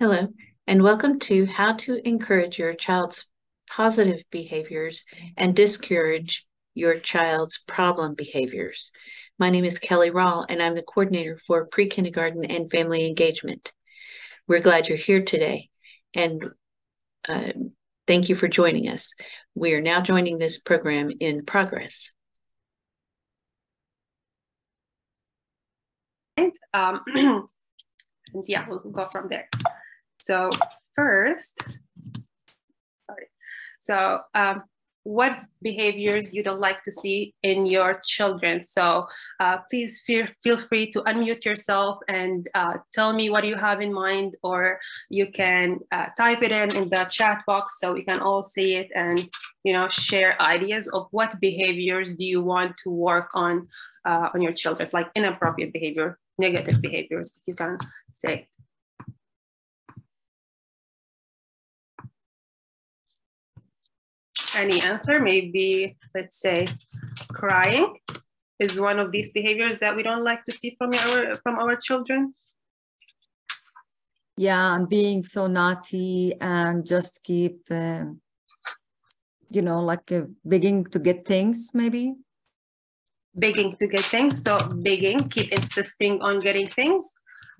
Hello, and welcome to How to Encourage Your Child's Positive Behaviors and Discourage Your Child's Problem Behaviors. My name is Kelly Rall, and I'm the coordinator for pre kindergarten and family engagement. We're glad you're here today, and uh, thank you for joining us. We are now joining this program in progress. Um, yeah, we'll go from there. So first, sorry. So um, what behaviors you don't like to see in your children. So uh, please feel, feel free to unmute yourself and uh, tell me what you have in mind, or you can uh, type it in in the chat box so we can all see it and you know share ideas of what behaviors do you want to work on uh, on your children, like inappropriate behavior, negative behaviors, you can say. Any answer. Maybe, let's say, crying is one of these behaviors that we don't like to see from our from our children. Yeah, and being so naughty and just keep, uh, you know, like uh, begging to get things, maybe. Begging to get things. So begging, keep insisting on getting things.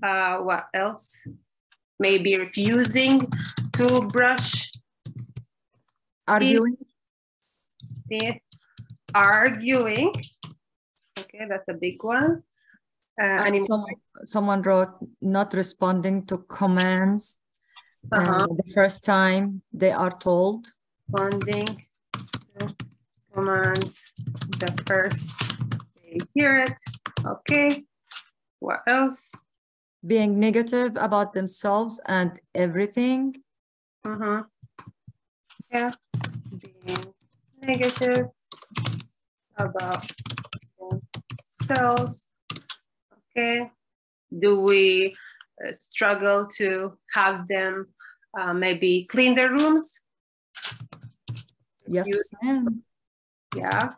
Uh, what else? Maybe refusing to brush. Arguing arguing. Okay, that's a big one. Uh, someone, someone wrote not responding to commands uh -huh. uh, the first time they are told. Responding to commands the first they hear it. Okay. What else? Being negative about themselves and everything. Uh mm-hmm. huh. Yeah. Being negative about themselves. Okay. Do we uh, struggle to have them uh, maybe clean their rooms? Yes. You, yeah.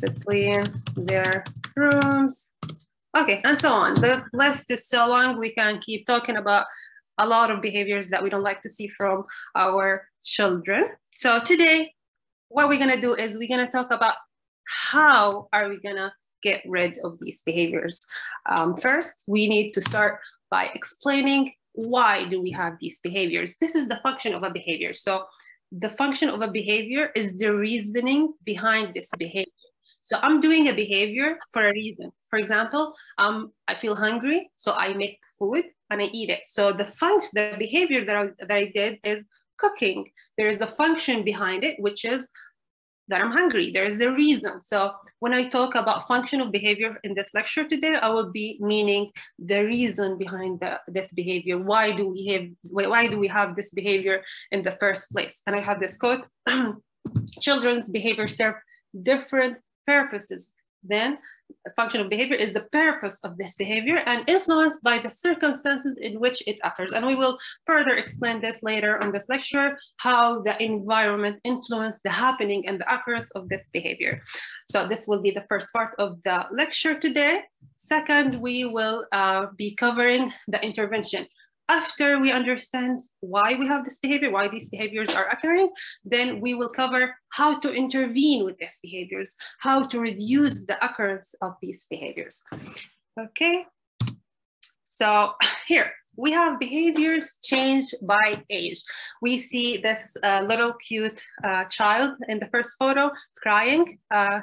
To clean their rooms. Okay, and so on. The list is so long, we can keep talking about a lot of behaviors that we don't like to see from our children. So today what we're gonna do is we're gonna talk about how are we gonna get rid of these behaviors. Um, first, we need to start by explaining why do we have these behaviors. This is the function of a behavior. So the function of a behavior is the reasoning behind this behavior. So I'm doing a behavior for a reason. For example, um, I feel hungry, so I make food and I eat it. So the function, the behavior that I, that I did is cooking. There is a function behind it, which is that I'm hungry. There is a reason. So when I talk about functional behavior in this lecture today, I will be meaning the reason behind the, this behavior. Why do we have why do we have this behavior in the first place? And I have this quote: "Children's behavior serve different purposes than functional behavior is the purpose of this behavior and influenced by the circumstances in which it occurs. And we will further explain this later on this lecture, how the environment influenced the happening and the occurrence of this behavior. So this will be the first part of the lecture today. Second, we will uh, be covering the intervention after we understand why we have this behavior, why these behaviors are occurring, then we will cover how to intervene with these behaviors, how to reduce the occurrence of these behaviors. Okay, so here we have behaviors changed by age. We see this uh, little cute uh, child in the first photo crying uh,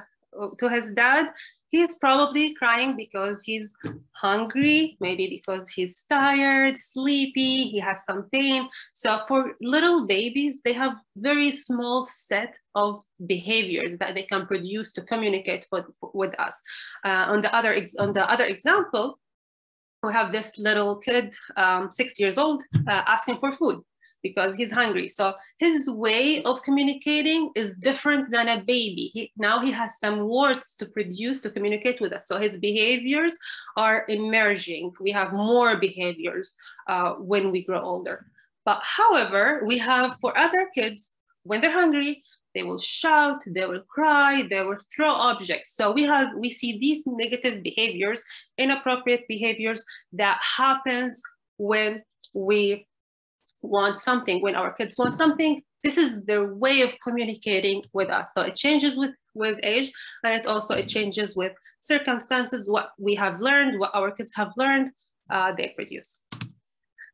to his dad he's probably crying because he's hungry, maybe because he's tired, sleepy, he has some pain. So for little babies, they have very small set of behaviors that they can produce to communicate with, with us. Uh, on the other on the other example, we have this little kid, um, six years old, uh, asking for food because he's hungry. So his way of communicating is different than a baby. He, now he has some words to produce to communicate with us. So his behaviors are emerging. We have more behaviors uh, when we grow older. But however, we have for other kids, when they're hungry, they will shout, they will cry, they will throw objects. So we have we see these negative behaviors, inappropriate behaviors that happens when we want something, when our kids want something, this is their way of communicating with us. So it changes with, with age, and it also it changes with circumstances, what we have learned, what our kids have learned, uh, they produce.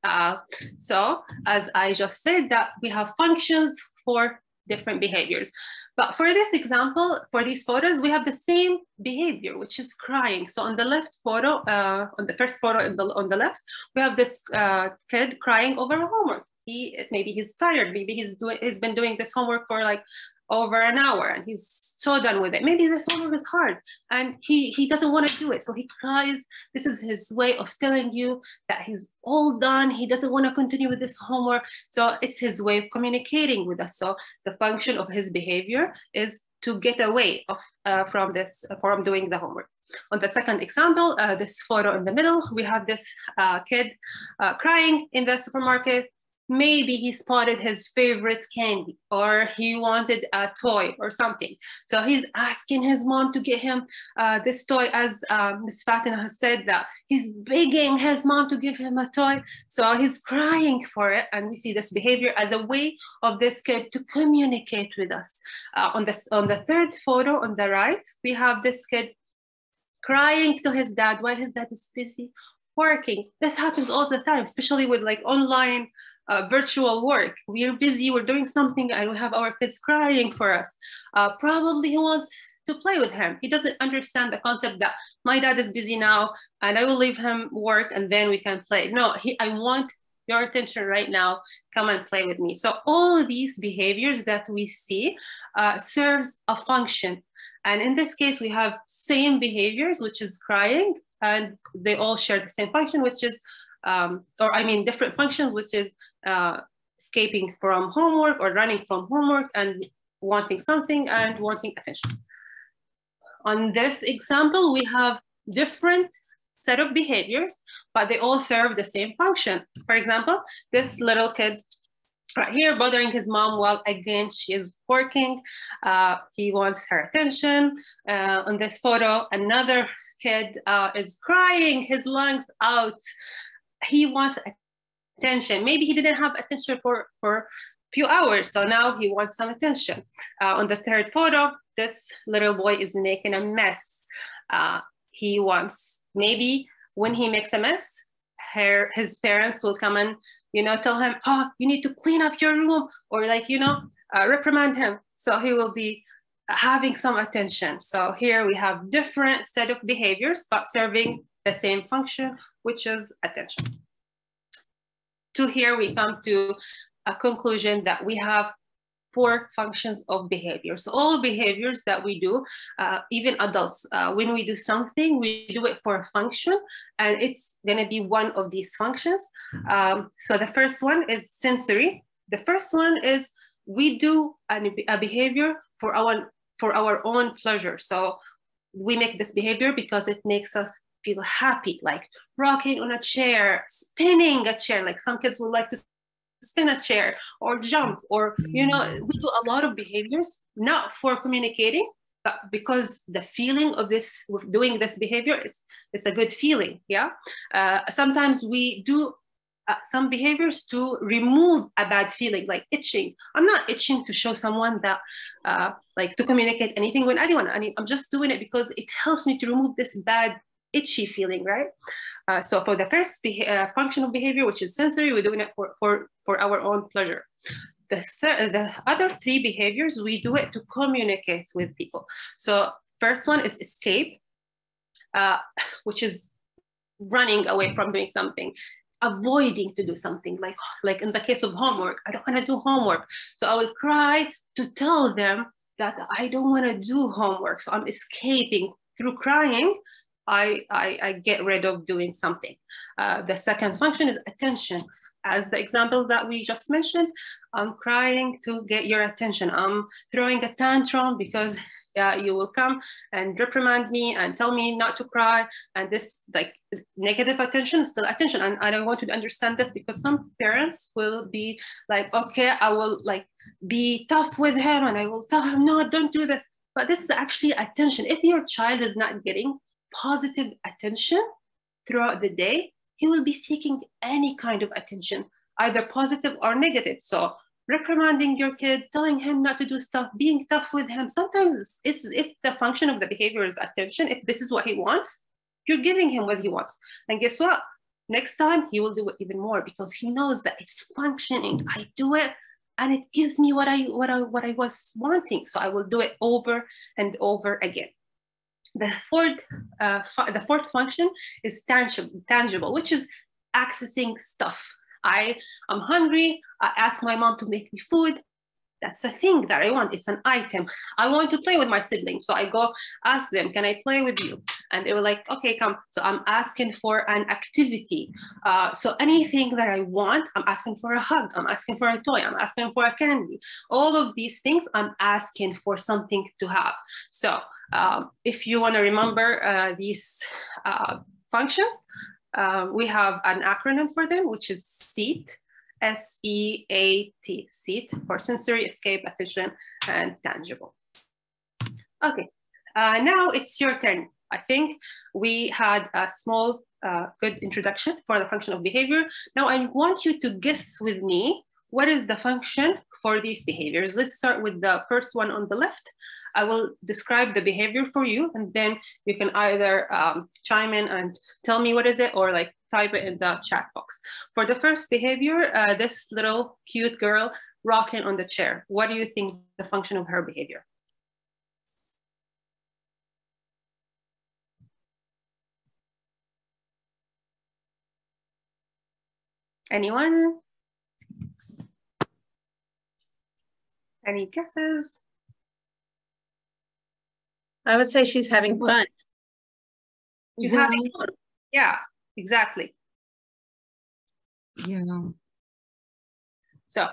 Uh, so as I just said that we have functions for different behaviors. But for this example, for these photos, we have the same behavior, which is crying. So on the left photo, uh, on the first photo the, on the left, we have this uh, kid crying over homework. He maybe he's tired. Maybe he's doing he's been doing this homework for like over an hour and he's so done with it. Maybe this homework is hard and he, he doesn't want to do it. So he cries. This is his way of telling you that he's all done. He doesn't want to continue with this homework. So it's his way of communicating with us. So the function of his behavior is to get away of, uh, from this, from doing the homework. On the second example, uh, this photo in the middle, we have this uh, kid uh, crying in the supermarket maybe he spotted his favorite candy or he wanted a toy or something. So he's asking his mom to get him uh, this toy, as uh, Ms. Fatima has said that he's begging his mom to give him a toy. So he's crying for it. And we see this behavior as a way of this kid to communicate with us. Uh, on, this, on the third photo on the right, we have this kid crying to his dad while his dad is busy working. This happens all the time, especially with like online uh, virtual work. We're busy, we're doing something, and we have our kids crying for us. Uh, probably he wants to play with him. He doesn't understand the concept that my dad is busy now and I will leave him work and then we can play. No, he, I want your attention right now. Come and play with me. So all of these behaviors that we see uh, serves a function. And in this case, we have same behaviors, which is crying, and they all share the same function, which is, um, or I mean, different functions, which is uh, escaping from homework or running from homework and wanting something and wanting attention. On this example, we have different set of behaviors, but they all serve the same function. For example, this little kid right here bothering his mom while again she is working. Uh, he wants her attention. Uh, on this photo, another kid uh, is crying his lungs out. He wants attention. Maybe he didn't have attention for, for a few hours, so now he wants some attention. Uh, on the third photo, this little boy is making a mess. Uh, he wants, maybe when he makes a mess, her, his parents will come and, you know, tell him, oh, you need to clean up your room, or like, you know, uh, reprimand him. So he will be having some attention. So here we have different set of behaviors, but serving the same function, which is attention to here we come to a conclusion that we have four functions of behavior. So all behaviors that we do, uh, even adults, uh, when we do something, we do it for a function and it's gonna be one of these functions. Um, so the first one is sensory. The first one is we do an, a behavior for our, for our own pleasure. So we make this behavior because it makes us feel happy, like rocking on a chair, spinning a chair. Like some kids would like to spin a chair or jump, or, you know, we do a lot of behaviors, not for communicating, but because the feeling of this, doing this behavior, it's, it's a good feeling. Yeah. Uh, sometimes we do uh, some behaviors to remove a bad feeling, like itching. I'm not itching to show someone that, uh, like, to communicate anything with anyone. I mean, I'm just doing it because it helps me to remove this bad itchy feeling, right? Uh, so for the first uh, functional behavior, which is sensory, we're doing it for, for, for our own pleasure. The, the other three behaviors, we do it to communicate with people. So first one is escape, uh, which is running away from doing something avoiding to do something like like in the case of homework i don't want to do homework so i will cry to tell them that i don't want to do homework so i'm escaping through crying I, I, I get rid of doing something. Uh, the second function is attention. As the example that we just mentioned, I'm crying to get your attention. I'm throwing a tantrum because you will come and reprimand me and tell me not to cry. And this like negative attention is still attention. And, I want you to understand this because some parents will be like, okay, I will like be tough with him and I will tell him, no, don't do this. But this is actually attention. If your child is not getting positive attention throughout the day, he will be seeking any kind of attention either positive or negative. So reprimanding your kid, telling him not to do stuff, being tough with him. Sometimes it's if the function of the behavior is attention, if this is what he wants, you're giving him what he wants. And guess what? Next time he will do it even more because he knows that it's functioning. I do it and it gives me what I what I what I was wanting. So I will do it over and over again. The fourth uh, the fourth function is tangible, tangible, which is accessing stuff. I am hungry. I ask my mom to make me food. That's a thing that I want. It's an item. I want to play with my siblings. So I go ask them, can I play with you? And they were like, okay, come. So I'm asking for an activity. Uh, so anything that I want, I'm asking for a hug. I'm asking for a toy. I'm asking for a candy. All of these things, I'm asking for something to have. So um, if you want to remember uh, these uh, functions, uh, we have an acronym for them, which is SEAT, S-E-A-T, SEAT, for sensory, escape, attention, and tangible. Okay, uh, now it's your turn. I think we had a small, uh, good introduction for the function of behavior. Now I want you to guess with me, what is the function for these behaviors? Let's start with the first one on the left. I will describe the behavior for you and then you can either um, chime in and tell me what is it or like type it in the chat box. For the first behavior, uh, this little cute girl rocking on the chair. What do you think the function of her behavior? Anyone? Any guesses? I would say she's having fun. She's having fun. Yeah, exactly. Yeah. So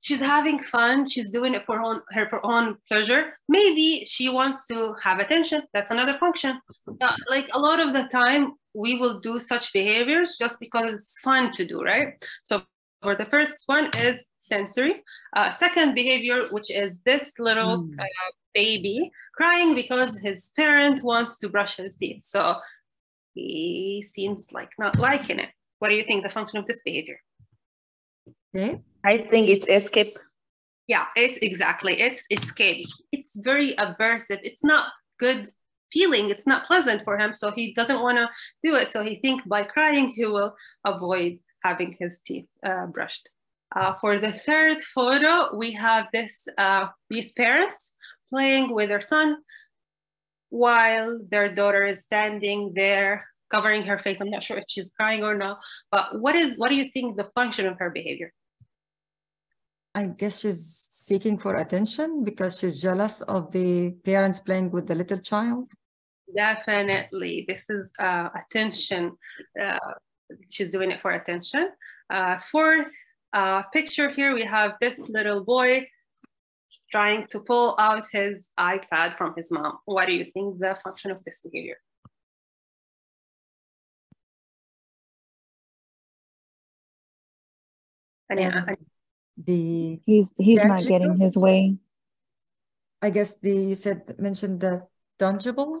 she's having fun. She's doing it for her own, her, her own pleasure. Maybe she wants to have attention. That's another function. Uh, like a lot of the time, we will do such behaviors just because it's fun to do, right? So for the first one is sensory. Uh, second behavior, which is this little mm. uh, baby crying because his parent wants to brush his teeth. So he seems like not liking it. What do you think the function of this behavior? Okay. I think it's escape. Yeah, it's exactly, it's escape. It's very aversive. It's not good feeling. It's not pleasant for him. So he doesn't want to do it. So he think by crying, he will avoid having his teeth uh, brushed. Uh, for the third photo, we have this uh, these parents playing with their son while their daughter is standing there covering her face. I'm not sure if she's crying or not, but what is what do you think the function of her behavior? I guess she's seeking for attention because she's jealous of the parents playing with the little child. Definitely, this is uh, attention. Uh, she's doing it for attention. Uh, fourth uh, picture here, we have this little boy trying to pull out his iPad from his mom. What do you think the function of this behavior? Yeah. The he's he's not getting his way. I guess the you said mentioned the tangible.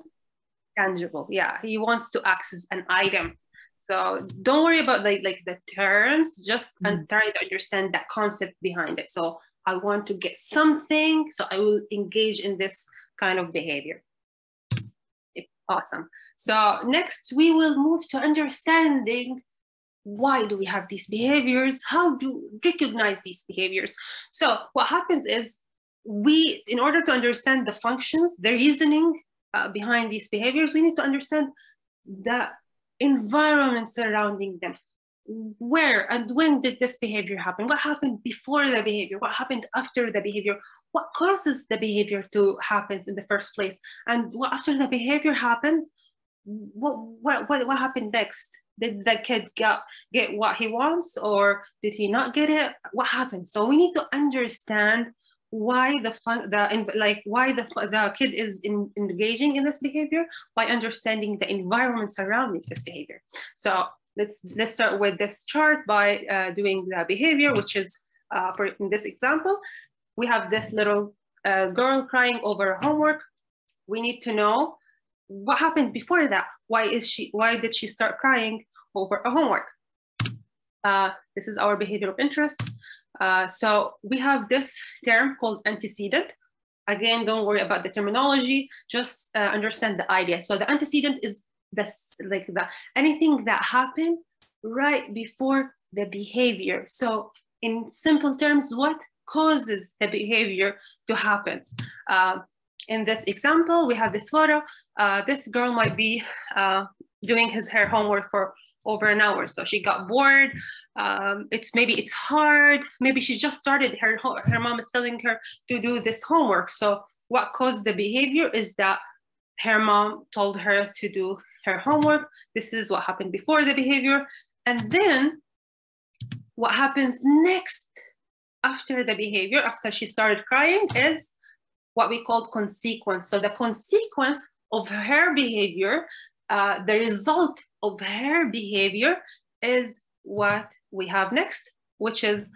Tangible, yeah. He wants to access an item. So don't worry about like like the terms, just mm. and try to understand that concept behind it. So I want to get something, so I will engage in this kind of behavior. It's awesome. So next we will move to understanding why do we have these behaviors? How do recognize these behaviors? So what happens is we, in order to understand the functions, the reasoning uh, behind these behaviors, we need to understand the environment surrounding them where and when did this behavior happen? What happened before the behavior? What happened after the behavior? What causes the behavior to happen in the first place? And what, after the behavior happens, what, what, what, what happened next? Did the kid get, get what he wants or did he not get it? What happened? So we need to understand why the fun, the like why the the kid is in, engaging in this behavior by understanding the environment surrounding this behavior. So let's let's start with this chart by uh, doing the behavior, which is uh, for in this example, we have this little uh, girl crying over homework. We need to know what happened before that. Why is she? Why did she start crying over a homework? Uh, this is our behavior of interest. Uh, so we have this term called antecedent. Again, don't worry about the terminology, just uh, understand the idea. So the antecedent is this, like the anything that happened right before the behavior. So in simple terms, what causes the behavior to happen? Uh, in this example, we have this photo. Uh, this girl might be uh, doing his her homework for over an hour. So she got bored. Um, it's maybe it's hard. Maybe she just started. Her her mom is telling her to do this homework. So what caused the behavior is that her mom told her to do her homework. This is what happened before the behavior, and then what happens next after the behavior, after she started crying, is what we call consequence. So the consequence of her behavior, uh, the result of her behavior is what we have next, which is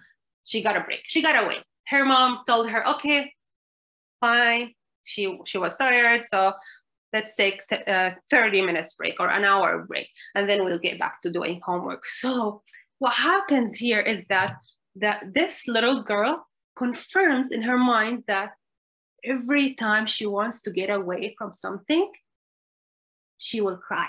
she got a break. She got away. Her mom told her, okay, fine. She, she was tired. So let's take uh, 30 minutes break or an hour break, and then we'll get back to doing homework. So what happens here is that, that this little girl confirms in her mind that every time she wants to get away from something, she will cry.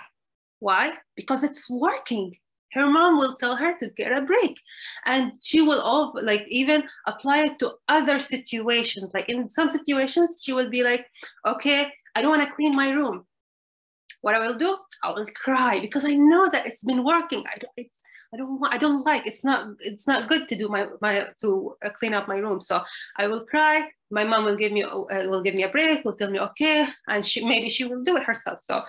Why? Because it's working. Her mom will tell her to get a break. And she will all like even apply it to other situations. Like in some situations, she will be like, okay, I don't want to clean my room. What I will do, I will cry because I know that it's been working. I don't, it's, I don't want, I don't like, it's not, it's not good to do my, my, to uh, clean up my room. So I will cry. My mom will give me, uh, will give me a break, will tell me, okay. And she, maybe she will do it herself. So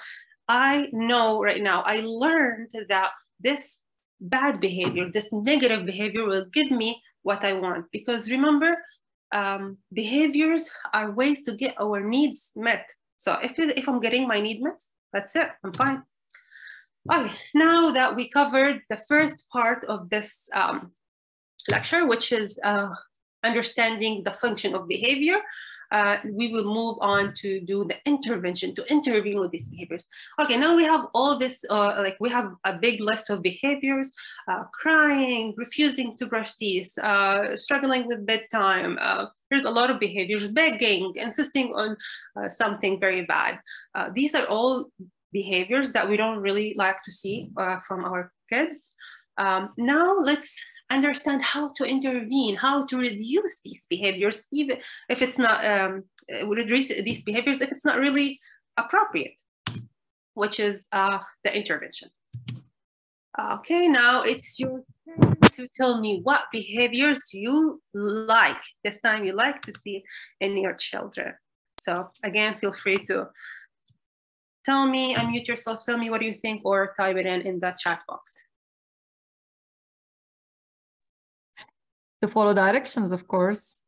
I know right now, I learned that this bad behavior, this negative behavior will give me what I want. Because remember, um, behaviors are ways to get our needs met. So if, if I'm getting my need met, that's it, I'm fine. Okay, now that we covered the first part of this um, lecture, which is uh, understanding the function of behavior, uh, we will move on to do the intervention, to intervene with these behaviors. Okay, now we have all this, uh, like we have a big list of behaviors, uh, crying, refusing to brush teeth, uh, struggling with bedtime. Uh, there's a lot of behaviors, begging, insisting on uh, something very bad. these are all behaviors that we don't really like to see from our kids. Um, now let's understand how to intervene, how to reduce these behaviors, even if it's not, um, reduce these behaviors if it's not really appropriate, which is uh, the intervention. Okay, now it's your turn to tell me what behaviors you like, this time you like to see in your children. So again, feel free to tell me, unmute yourself, tell me what do you think, or type it in in the chat box. to follow directions, of course.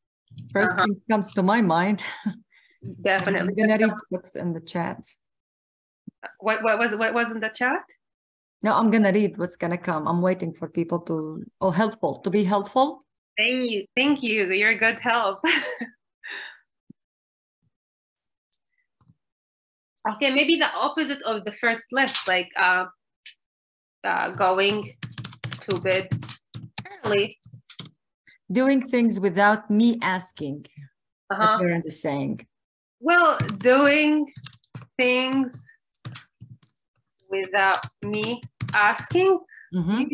1st uh-huh. thing comes to my mind. Definitely. I'm gonna read what's in the chat. What, what was what was in the chat? No, I'm gonna read what's gonna come. I'm waiting for people to oh helpful to be helpful. Thank you, thank you. You're good help. okay, maybe the opposite of the first list, like uh, uh going to bed early doing things without me asking. Uh-huh. The parent is saying. Well, doing things without me asking. Mm-hmm.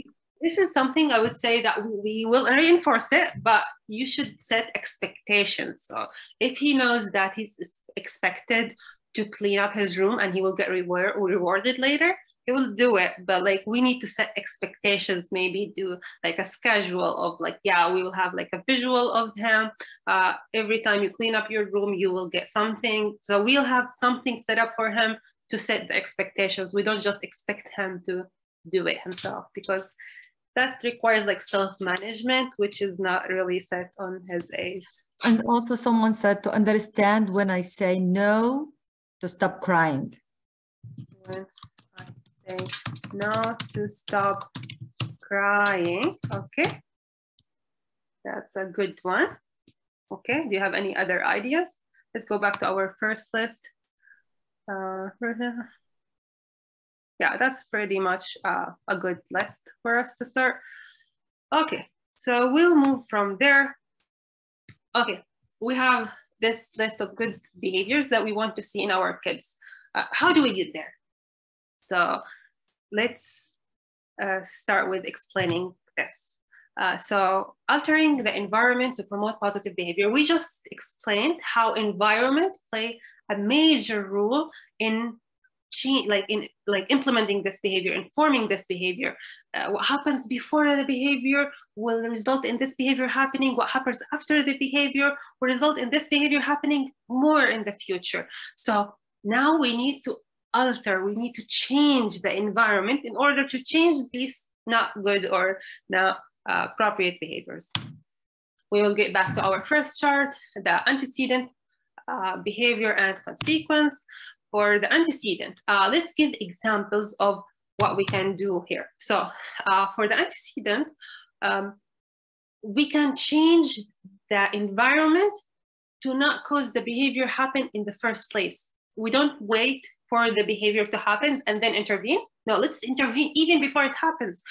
This is something I would say that we will reinforce it, but you should set expectations. So if he knows that he's expected to clean up his room and he will get reward, rewarded later, he will do it but like we need to set expectations maybe do like a schedule of like yeah we will have like a visual of him uh, every time you clean up your room you will get something so we'll have something set up for him to set the expectations we don't just expect him to do it himself because that requires like self-management which is not really set on his age and also someone said to understand when i say no to stop crying When I say not to stop crying. Okay. That's a good one. Okay, do you have any other ideas? Let's go back to our first list. Uh, yeah, that's pretty much uh, a good list for us to start. Okay, so we'll move from there. Okay, we have this list of good behaviors that we want to see in our kids. Uh, how do we get there? So let's uh, start with explaining this. Uh, so altering the environment to promote positive behavior. We just explained how environment play a major role in like in like implementing this behavior, informing this behavior. Uh, what happens before the behavior will result in this behavior happening. What happens after the behavior will result in this behavior happening more in the future. So now we need to alter, we need to change the environment in order to change these not good or not uh, appropriate behaviors. We will get back to our first chart, the antecedent uh, behavior and consequence. For the antecedent, uh, let's give examples of what we can do here. So uh, for the antecedent, um, we can change the environment to not cause the behavior happen in the first place. We don't wait for the behavior to happen and then intervene. No, let's intervene even before it happens.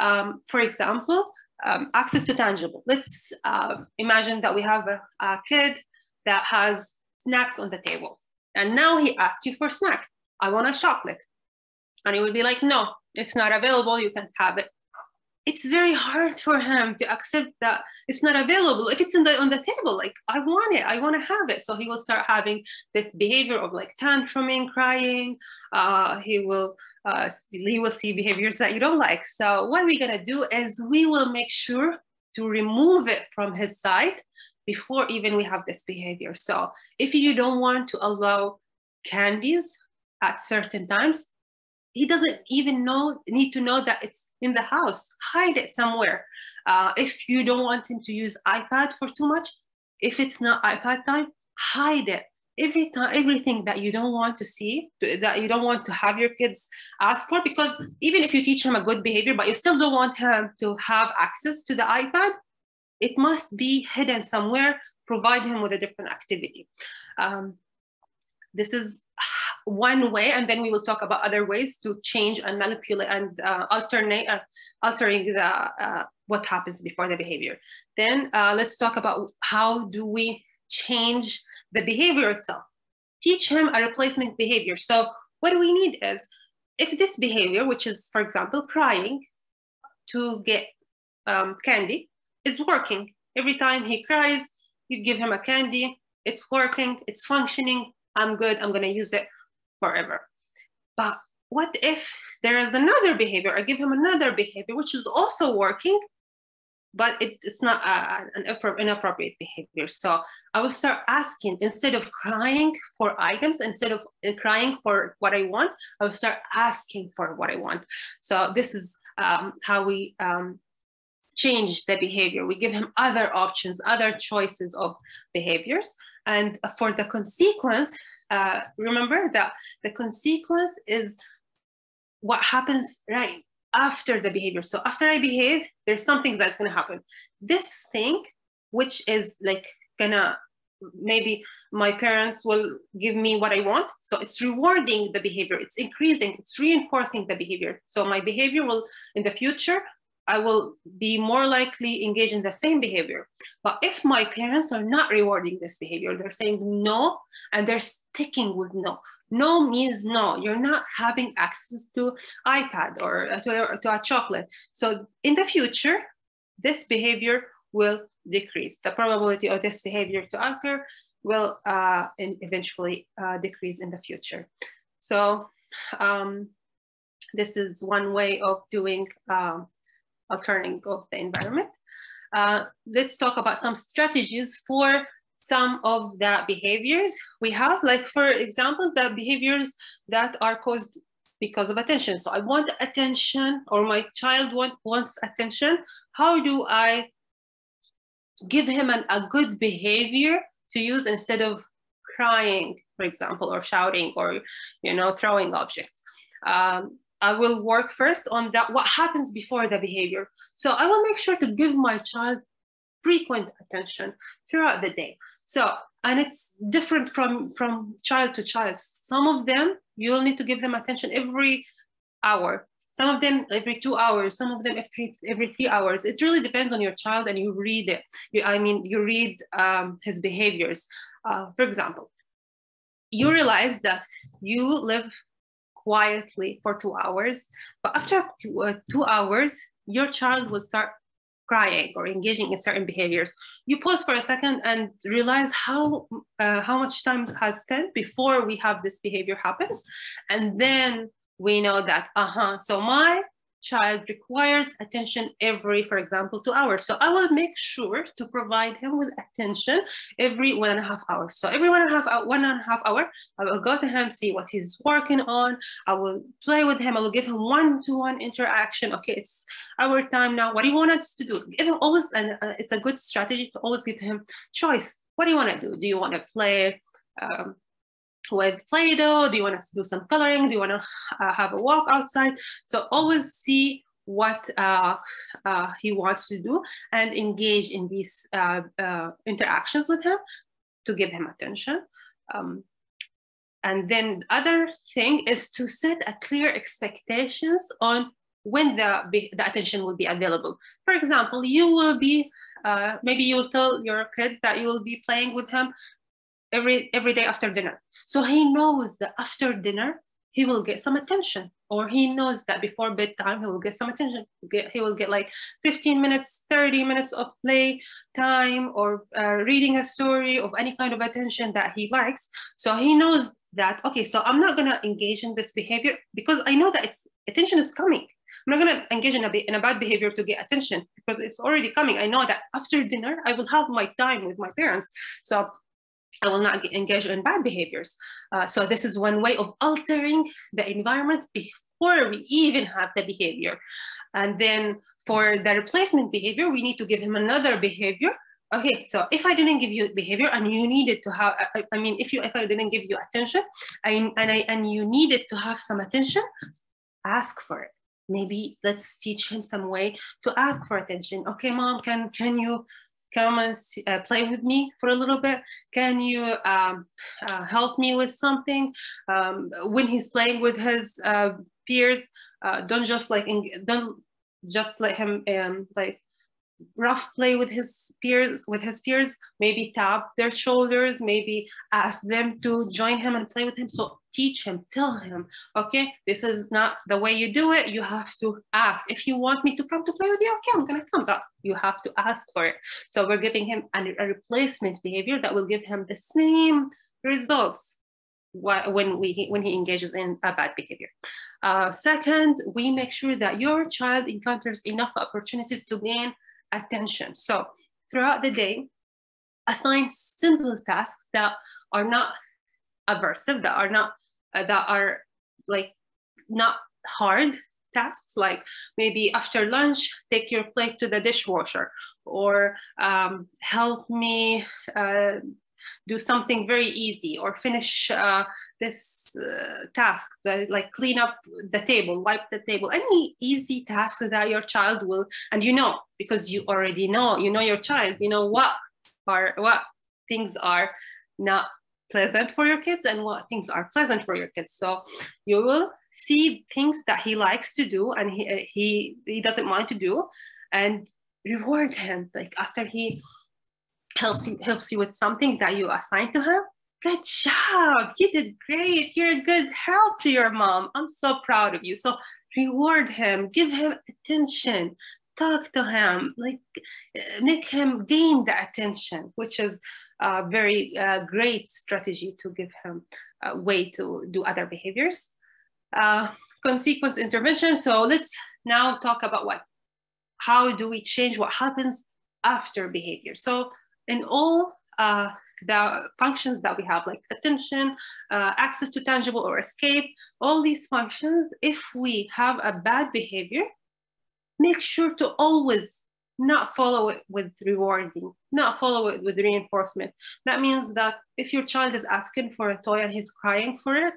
Um, for example, um, access to tangible. Let's uh, imagine that we have a, a, kid that has snacks on the table. And now he asks you for snack. I want a chocolate. And he would be like, no, it's not available. You can have it. It's very hard for him to accept that it's not available. If it's in the on the table, like I want it, I want to have it. So he will start having this behavior of like tantruming, crying. Uh, he will uh, he will see behaviors that you don't like. So what we're gonna do is we will make sure to remove it from his side before even we have this behavior. So if you don't want to allow candies at certain times, he doesn't even know need to know that it's in the house. Hide it somewhere. Uh, if you don't want him to use iPad for too much, if it's not iPad time, hide it every time everything that you don't want to see that you don't want to have your kids ask for because even if you teach him a good behavior but you still don't want him to have access to the ipad it must be hidden somewhere provide him with a different activity um, this is one way and then we will talk about other ways to change and manipulate and uh, alternate uh, altering the uh, what happens before the behavior then uh, let's talk about how do we change the behavior itself. Teach him a replacement behavior. So what we need is, if this behavior, which is, for example, crying to get um, candy, is working. Every time he cries, you give him a candy, it's working, it's functioning, I'm good, I'm gonna use it forever. But what if there is another behavior? I give him another behavior, which is also working, but it, it's not uh, an inappropriate behavior. So I will start asking instead of crying for items, instead of uh, crying for what I want, I will start asking for what I want. So this is um, how we um, change the behavior. We give him other options, other choices of behaviors. And for the consequence, uh, remember that the consequence is what happens right after the behavior. So after I behave, there's something that's gonna happen. This thing, which is like gonna maybe my parents will give me what I want. So it's rewarding the behavior, it's increasing, it's reinforcing the behavior. So my behavior will in the future, I will be more likely engage in the same behavior. But if my parents are not rewarding this behavior, they're saying no and they're sticking with no. No means no. You're not having access to iPad or to, to a chocolate. So in the future, this behavior will decrease. The probability of this behavior to occur will uh, eventually uh, decrease in the future. So um, this is one way of doing um, alterning of the environment. Uh, let's talk about some strategies for some of the behaviors we have, like for example, the behaviors that are caused because of attention. So I want attention or my child want, wants attention. How do I give him an, a good behavior to use instead of crying, for example, or shouting or, you know, throwing objects? Um, I will work first on that, what happens before the behavior. So I will make sure to give my child frequent attention throughout the day. So, and it's different from, from child to child. Some of them, you'll need to give them attention every hour. some of them every two hours, some of them every, every three hours. It really depends on your child and you read it. You, I mean, you read um, his behaviors. Uh, for example, you realize that you live quietly for two hours, but after uh, two hours, your child will start crying or engaging in certain behaviors. You pause for a second and realize how uh, how much time has spent before we have this behavior happens, and then we know that, uh-huh, so my child requires attention every, for example, two hours. So I will make sure to provide him with attention every one and a half hours. So every one and a half, one and a half hour, I will go to him, see what he's working on. I will play with him. I will give him one-to-one interaction. Okay, it's our time now. What do you want us to do? Give him always, and uh, it's a good strategy to always give him choice. What do you want to do? Do you want to play um, with Play-Doh? Do you want to do some coloring? Do you want to uh, have a walk outside? So always see what uh, uh, he wants to do and engage in these uh, uh, interactions with him to give him attention. Um, and then the other thing is to set a clear expectations on when the, the attention will be available. For example, you will be, uh, maybe you will tell your kid that you will be playing with him every every day after dinner. So he knows that after dinner he will get some attention, or he knows that before bedtime he will get some attention. He will get like 15 minutes, 30 minutes of play time, or uh, reading a story of any kind of attention that he likes. So he knows that okay, so I'm not gonna engage in this behavior because I know that it's attention is coming. I'm not going to engage in a, in a bad behavior to get attention because it's already coming. I know that after dinner, I will have my time with my parents. So I will not engage in bad behaviors. Uh, so this is one way of altering the environment before we even have the behavior. And then for the replacement behavior, we need to give him another behavior. Okay, so if I didn't give you behavior and you needed to have, I, I mean, if you if I didn't give you attention I, and I and you needed to have some attention, ask for it. Maybe let's teach him some way to ask for attention. Okay, mom, can can you come and see, uh, play with me for a little bit? Can you um, uh, help me with something? Um, when he's playing with his uh, peers, uh, don't just like, don't just let him um, like rough play with his peers with his peers maybe tap their shoulders maybe ask them to join him and play with him. So teach him tell him okay this is not the way you do it. You have to ask. If you want me to come to play with you okay i'm gonna come but you have to ask for it. So we're giving him a, a replacement behavior that will give him the same results when we when he engages in a bad behavior. Uh, second, we make sure that your child encounters enough opportunities to gain attention. So throughout the day, assign simple tasks that are not aversive, that are not uh, that are like not hard tasks like maybe after lunch take your plate to the dishwasher or um, help me uh, do something very easy or finish uh, this uh, task that, like clean up the table wipe the table any easy task that your child will and you know because you already know you know your child you know what are what things are not pleasant for your kids and what things are pleasant for your kids. So you will see things that he likes to do and he he, he doesn't mind to do and reward him like after he helps you helps you with something that you assigned to him good job. You did great. You're a good help to your mom. I'm so proud of you. So reward him. Give him attention. Talk to him. Like make him gain the attention which is a very uh, great strategy to give him a way to do other behaviors. Uh, consequence intervention. So let's now talk about what how do we change what happens after behavior? So in all uh, the functions that we have, like attention, uh, access to tangible or escape, all these functions, if we have a bad behavior, make sure to always not follow it with rewarding, not follow it with reinforcement. That means that if your child is asking for a toy and he's crying for it,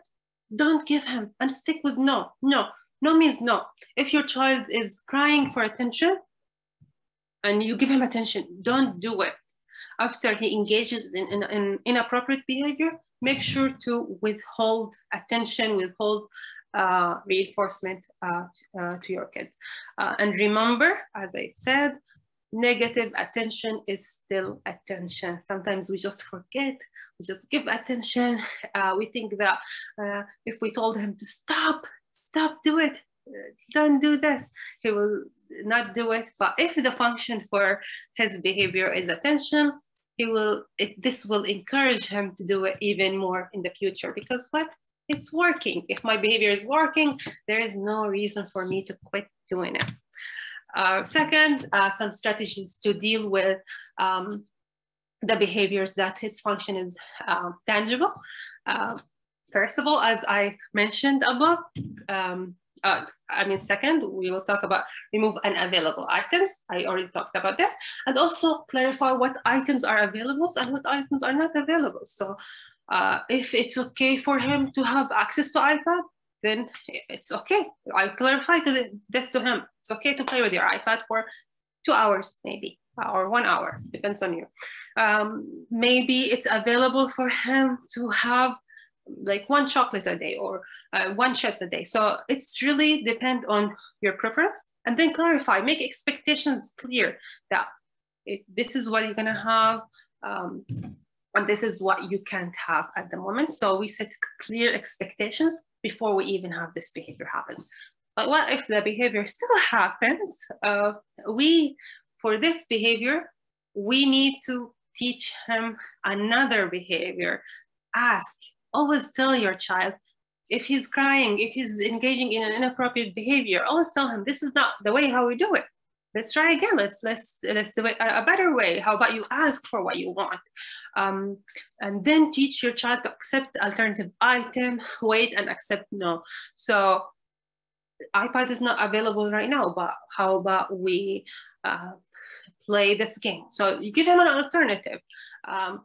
don't give him and stick with no. No, no means no. If your child is crying for attention and you give him attention, don't do it after he engages in, in, in inappropriate behavior, make sure to withhold attention, withhold uh, reinforcement uh, uh, to your kid. Uh, and remember, as I said, negative attention is still attention. Sometimes we just forget, we just give attention. Uh, we think that uh, if we told him to stop, stop, do it, don't do this, he will not do it. But if the function for his behavior is attention, he will, it, this will encourage him to do it even more in the future because what? It's working. If my behavior is working, there is no reason for me to quit doing it. Uh, second, uh, some strategies to deal with um, the behaviors that his function is uh, tangible. First of all, as I mentioned above, um, uh, I mean, second, we will talk about remove unavailable items. I already talked about this. And also clarify what items are available and what items are not available. So uh, if it's okay for him to have access to iPad, then it's okay. I clarify this to him. It's okay to play with your iPad for two hours, maybe, or one hour, depends on you. Um, maybe it's available for him to have like one chocolate a day or uh, one chips a day. So it's really depend on your preference and then clarify, make expectations clear that it, this is what you're gonna have um, and this is what you can't have at the moment. So we set clear expectations before we even have this behavior happens. But what if the behavior still happens? Uh, we, for this behavior, we need to teach him another behavior. Ask, always tell your child, if he's crying, if he's engaging in an inappropriate behavior, always tell him this is not the way how we do it. Let's try again. Let's let's let's do it a, better way. How about you ask for what you want, um, and then teach your child to accept alternative item, wait and accept no. So iPad is not available right now, but how about we uh, play this game? So you give him an alternative. Um,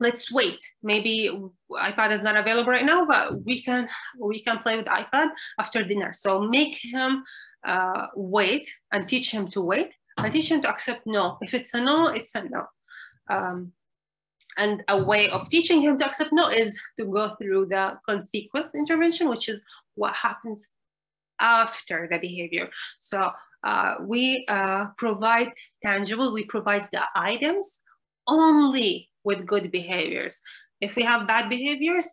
let's wait. Maybe iPad is not available right now, but we can we can play with iPad after dinner. So make him uh, wait and teach him to wait and teach him to accept no. If it's a no, it's a no. Um, and a way of teaching him to accept no is to go through the consequence intervention, which is what happens after the behavior. So uh, we uh, provide tangible, we provide the items only with good behaviors. If we have bad behaviors,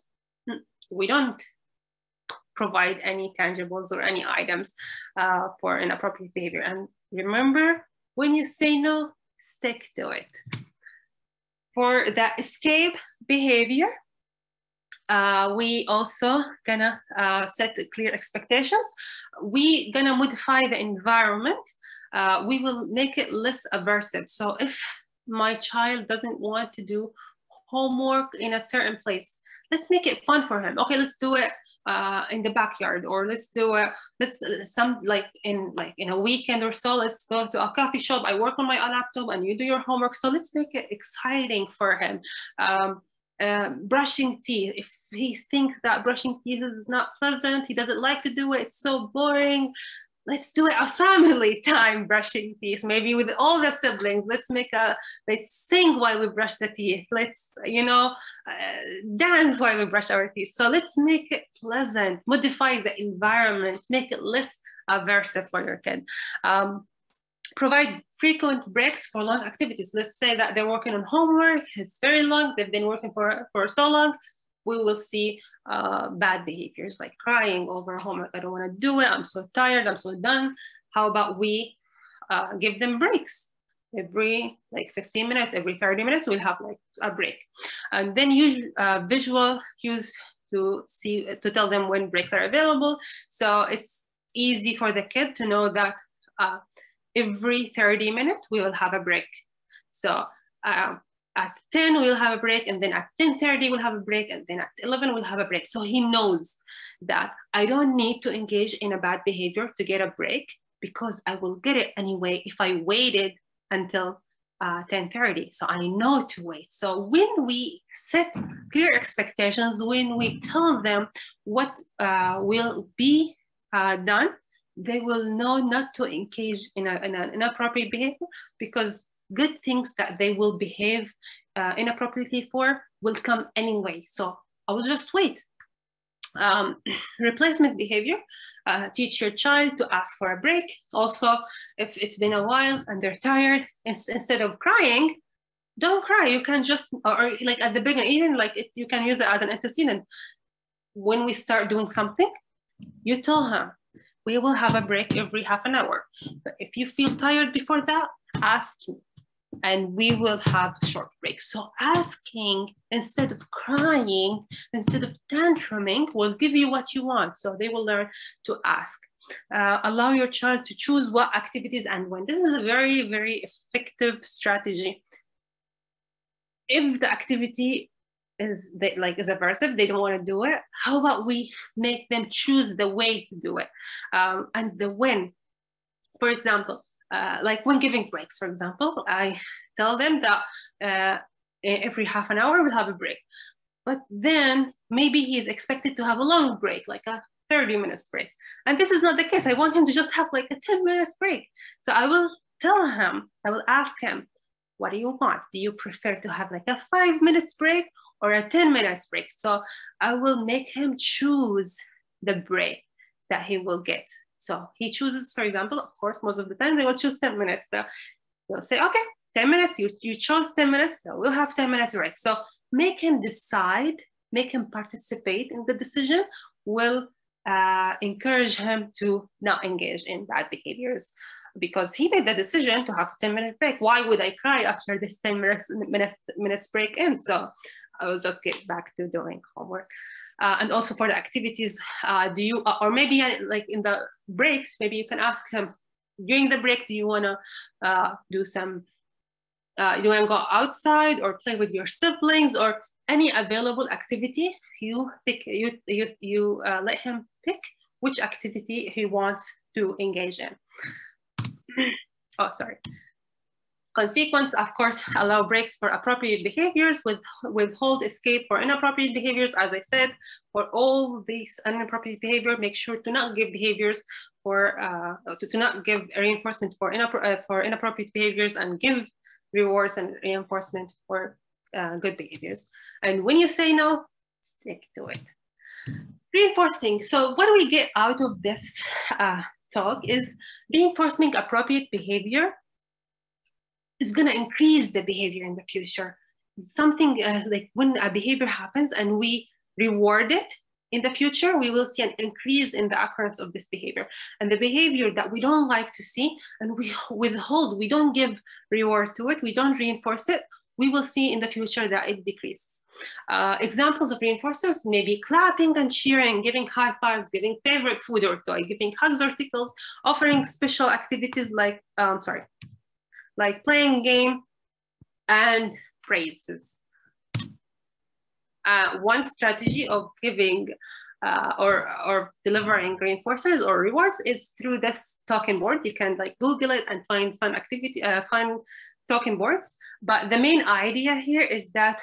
hmm, we don't provide any tangibles or any items uh, for inappropriate behavior. And remember, when you say no, stick to it. For the escape behavior, uh, we also gonna uh, set clear expectations. We gonna modify the environment. Uh, we will make it less aversive. So if my child doesn't want to do homework in a certain place. Let's make it fun for him. Okay, let's do it uh, in the backyard or let's do it let's some like in like in a weekend or so let's go to a coffee shop. I work on my laptop and you do your homework. So let's make it exciting for him. Um, uh, brushing teeth. If he thinks that brushing teeth is not pleasant he doesn't like to do it. It's so boring let's do a family time brushing teeth maybe with all the siblings. Let's make a let's sing while we brush the teeth. Let's you know uh, dance while we brush our teeth. So let's make it pleasant modify the environment make it less aversive for your kid. Um, provide frequent breaks for long activities. Let's say that they're working on homework. It's very long. They've been working for for so long. We will see uh, bad behaviors like crying over homework. I don't want to do it. I'm so tired. I'm so done. How about we uh, give them breaks? Every like 15 minutes, every 30 minutes, we'll have like a break. And then use uh, visual cues to see, to tell them when breaks are available. So it's easy for the kid to know that uh, every 30 minutes, we will have a break. So uh, at 10 we'll have a break and then at 10.30 we'll have a break and then at 11 we'll have a break. So he knows that i don't need to engage in a bad behavior to get a break because i will get it anyway if i waited until uh, 10.30 so i know to wait. So when we set clear expectations when we tell them what uh, will be uh, done they will know not to engage in, a, in an inappropriate behavior because good things that they will behave uh, inappropriately for will come anyway. So I will just wait. Um, replacement behavior, uh, teach your child to ask for a break. Also, if it's been a while and they're tired, instead of crying, don't cry. You can just, or, like at the beginning, even like it, you can use it as an antecedent. When we start doing something, you tell him, we will have a break every half an hour. But if you feel tired before that, ask me and we will have a short break. So asking instead of crying, instead of tantruming, will give you what you want. So they will learn to ask. Uh, allow your child to choose what activities and when. This is a very, very effective strategy. If the activity is they, like is aversive, they don't want to do it. How about we make them choose the way to do it um, and the when? For example, uh, like when giving breaks, for example, I tell them that uh, every half an hour we'll have a break. But then maybe he's expected to have a long break, like a 30 minutes break. And this is not the case. I want him to just have like a 10 minutes break. So I will tell him, I will ask him, what do you want? Do you prefer to have like a five minutes break or a 10 minutes break? So I will make him choose the break that he will get. So he chooses, for example, of course, most of the time they will choose 10 minutes. So they'll say, okay, 10 minutes, you, you chose 10 minutes, so we'll have 10 minutes break. So make him decide, make him participate in the decision, will uh, encourage him to not engage in bad behaviors because he made the decision to have a 10 minute break. Why would I cry after this 10 minutes, minutes, minutes break in? So I will just get back to doing homework. Uh, and also for the activities, uh, do you, or maybe uh, like in the breaks, maybe you can ask him during the break, do you wanna uh, do some, uh, you wanna go outside or play with your siblings or any available activity, you pick, you, you, you uh, let him pick which activity he wants to engage in. oh, sorry. Consequence, of course, allow breaks for appropriate behaviors, with withhold escape for inappropriate behaviors. As I said, for all these inappropriate behavior, make sure to not give behaviors for, uh, to, to not give reinforcement for, uh, for inappropriate behaviors and give rewards and reinforcement for uh, good behaviors. And when you say no, stick to it. Reinforcing, so what do we get out of this uh, talk is reinforcing appropriate behavior is going to increase the behavior in the future. Something uh, like when a behavior happens and we reward it in the future, we will see an increase in the occurrence of this behavior. And the behavior that we don't like to see and we withhold, we don't give reward to it, we don't reinforce it, we will see in the future that it decreases. Uh, examples of reinforcers may be clapping and cheering, giving high fives, giving favorite food or toy, giving hugs or tickles, offering special activities like, um, sorry, like playing game and praises. Uh, one strategy of giving uh, or, or delivering reinforcers or rewards is through this token board. You can like Google it and find fun activity, uh, fun token boards. But the main idea here is that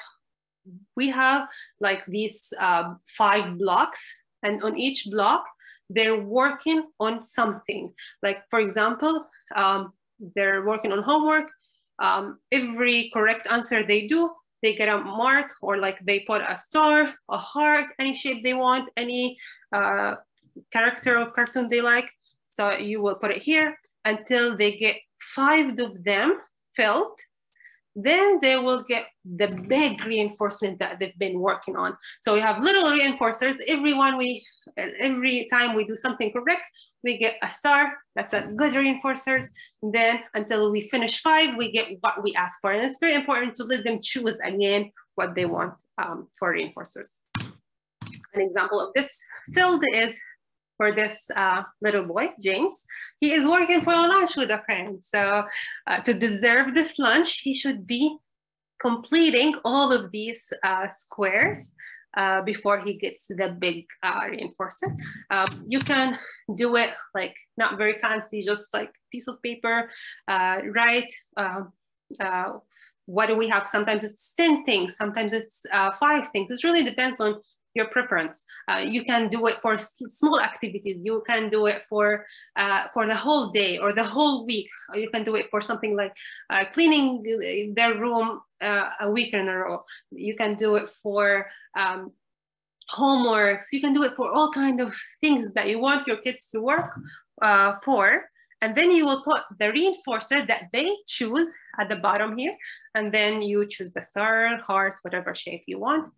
we have like these uh, five blocks and on each block, they're working on something. Like for example, um, they're working on homework. Um, every correct answer they do, they get a mark or like they put a star, a heart, any shape they want, any uh, character or cartoon they like. So you will put it here until they get five of them filled then they will get the big reinforcement that they've been working on. So we have little reinforcers. Everyone we, every time we do something correct, we get a star. That's a good reinforcers. Then until we finish five, we get what we ask for. And it's very important to let them choose again what they want um, for reinforcers. An example of this field is for this uh, little boy, James. He is working for a lunch with a friend. So uh, to deserve this lunch, he should be completing all of these uh, squares uh, before he gets the big uh, reinforcer. Um, you can do it like not very fancy, just like piece of paper, uh, write um, what do we have? Sometimes it's 10 things, sometimes it's uh, five things. It really depends on your preference. Uh, you can do it for small activities. You can do it for uh, for the whole day or the whole week. Or you can do it for something like uh, cleaning their room uh, a week in a row. You can do it for um, homeworks. You can do it for all kind of things that you want your kids to work uh, for. And then you will put the reinforcer that they choose at the bottom here. And then you choose the star, heart, whatever shape you want.